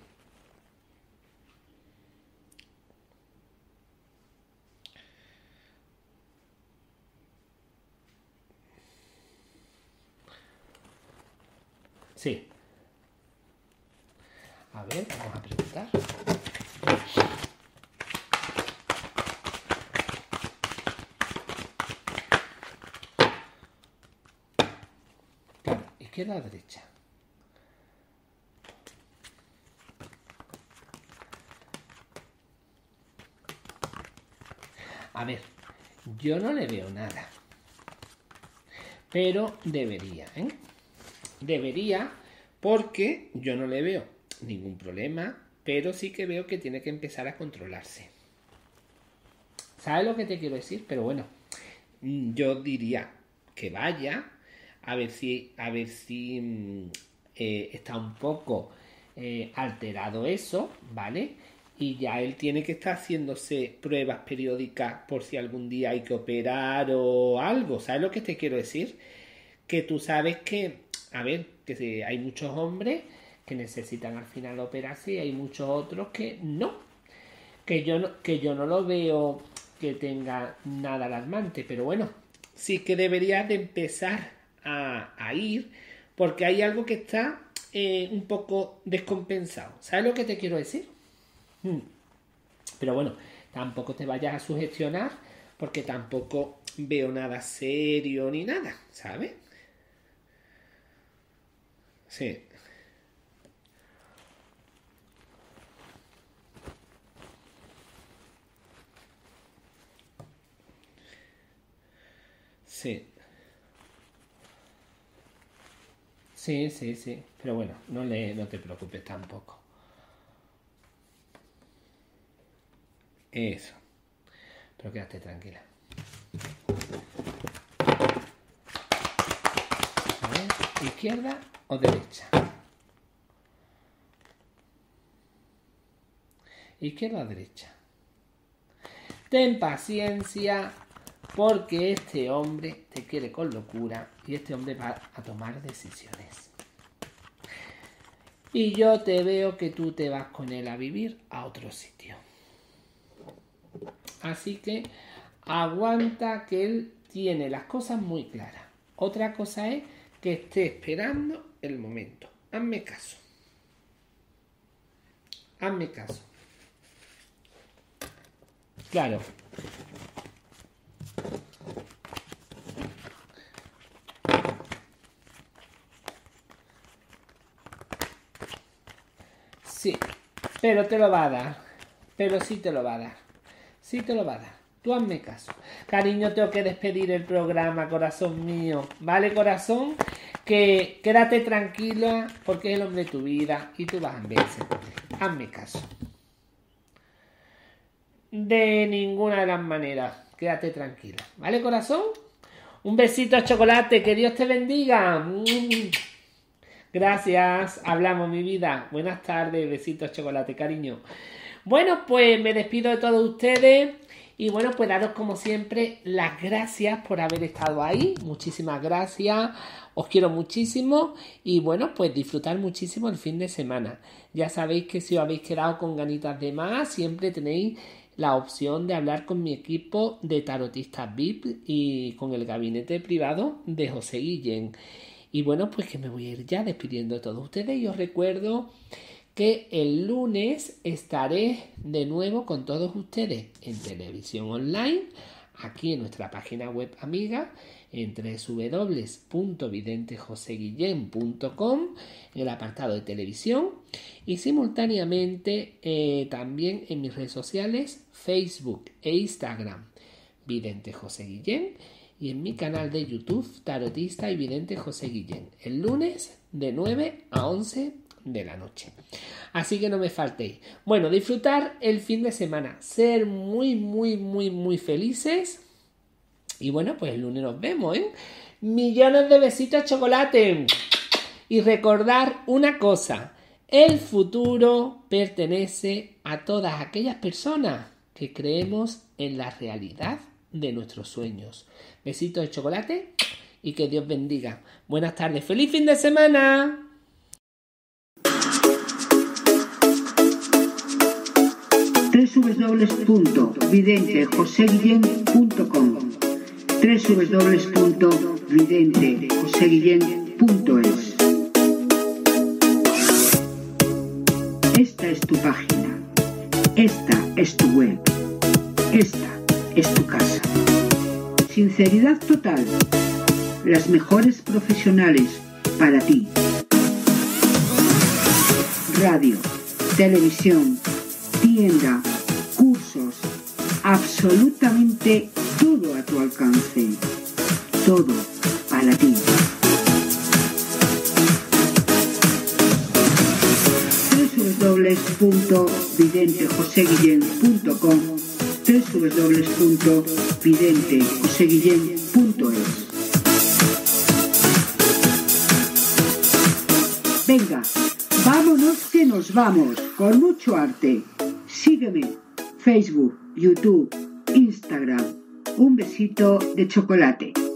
Sí. A ver, vamos a preguntar. Claro, izquierda o derecha. A ver, yo no le veo nada. Pero debería, ¿eh? Debería porque yo no le veo ningún problema, pero sí que veo que tiene que empezar a controlarse. ¿Sabes lo que te quiero decir? Pero bueno, yo diría que vaya a ver si, a ver si mm, eh, está un poco eh, alterado eso, ¿vale? Y ya él tiene que estar haciéndose pruebas periódicas por si algún día hay que operar o algo. ¿Sabes lo que te quiero decir? Que tú sabes que, a ver, que hay muchos hombres que necesitan al final operarse y hay muchos otros que no. Que yo no, que yo no lo veo que tenga nada alarmante, pero bueno, sí que debería de empezar a, ir porque hay algo que está eh, un poco descompensado. ¿Sabes lo que te quiero decir? Hmm. Pero bueno, tampoco te vayas a sugestionar porque tampoco veo nada serio ni nada, ¿sabes? Sí. Sí. Sí, sí, sí. Pero bueno, no, le, no te preocupes tampoco. Eso. Pero quédate tranquila. A ver, izquierda o derecha. Izquierda o derecha. Ten paciencia porque este hombre te quiere con locura y este hombre va a tomar decisiones. Y yo te veo que tú te vas con él a vivir a otro sitio. Así que aguanta que él tiene las cosas muy claras. Otra cosa es que esté esperando el momento. Hazme caso. Hazme caso. Claro, Sí, pero te lo va a dar. Pero sí te lo va a dar. Sí te lo va a dar. Tú hazme caso. Cariño, tengo que despedir el programa, corazón mío. ¿Vale, corazón? Que quédate tranquila porque es el hombre de tu vida y tú vas a verse. Hazme caso. De ninguna de las maneras. Quédate tranquila. ¿Vale, corazón? Un besito a chocolate. Que Dios te bendiga. Gracias. Hablamos, mi vida. Buenas tardes. Besitos, chocolate, cariño. Bueno, pues me despido de todos ustedes. Y bueno, pues daros como siempre las gracias por haber estado ahí. Muchísimas gracias. Os quiero muchísimo. Y bueno, pues disfrutar muchísimo el fin de semana. Ya sabéis que si os habéis quedado con ganitas de más, siempre tenéis la opción de hablar con mi equipo de tarotistas VIP y con el gabinete privado de José Guillén. Y bueno, pues que me voy a ir ya despidiendo de todos ustedes y os recuerdo que el lunes estaré de nuevo con todos ustedes en televisión online, aquí en nuestra página web amiga, en www.videntejoseguillén.com, en el apartado de televisión y simultáneamente eh, también en mis redes sociales Facebook e Instagram, Vidente José Guillén, y en mi canal de YouTube, Tarotista y Vidente José Guillén, el lunes de 9 a 11 de la noche. Así que no me faltéis. Bueno, disfrutar el fin de semana, ser muy, muy, muy, muy felices. Y bueno, pues el lunes nos vemos, ¿eh? Millones de besitos chocolate. Y recordar una cosa, el futuro pertenece a todas aquellas personas que creemos en la realidad de nuestros sueños. Besitos de chocolate y que Dios bendiga. Buenas tardes, feliz fin de semana. www.videntejoseguillén.com www.videntejoseguillén.es Esta es tu página. Esta es tu web. Esta es tu casa. Sinceridad total. Las mejores profesionales para ti. Radio, televisión, tienda, absolutamente todo a tu alcance. Todo para ti. www.videntejoseguillén.com www.videntejoseguillén.es Venga, vámonos que nos vamos, con mucho arte. Sígueme, Facebook, YouTube, Instagram. Un besito de chocolate.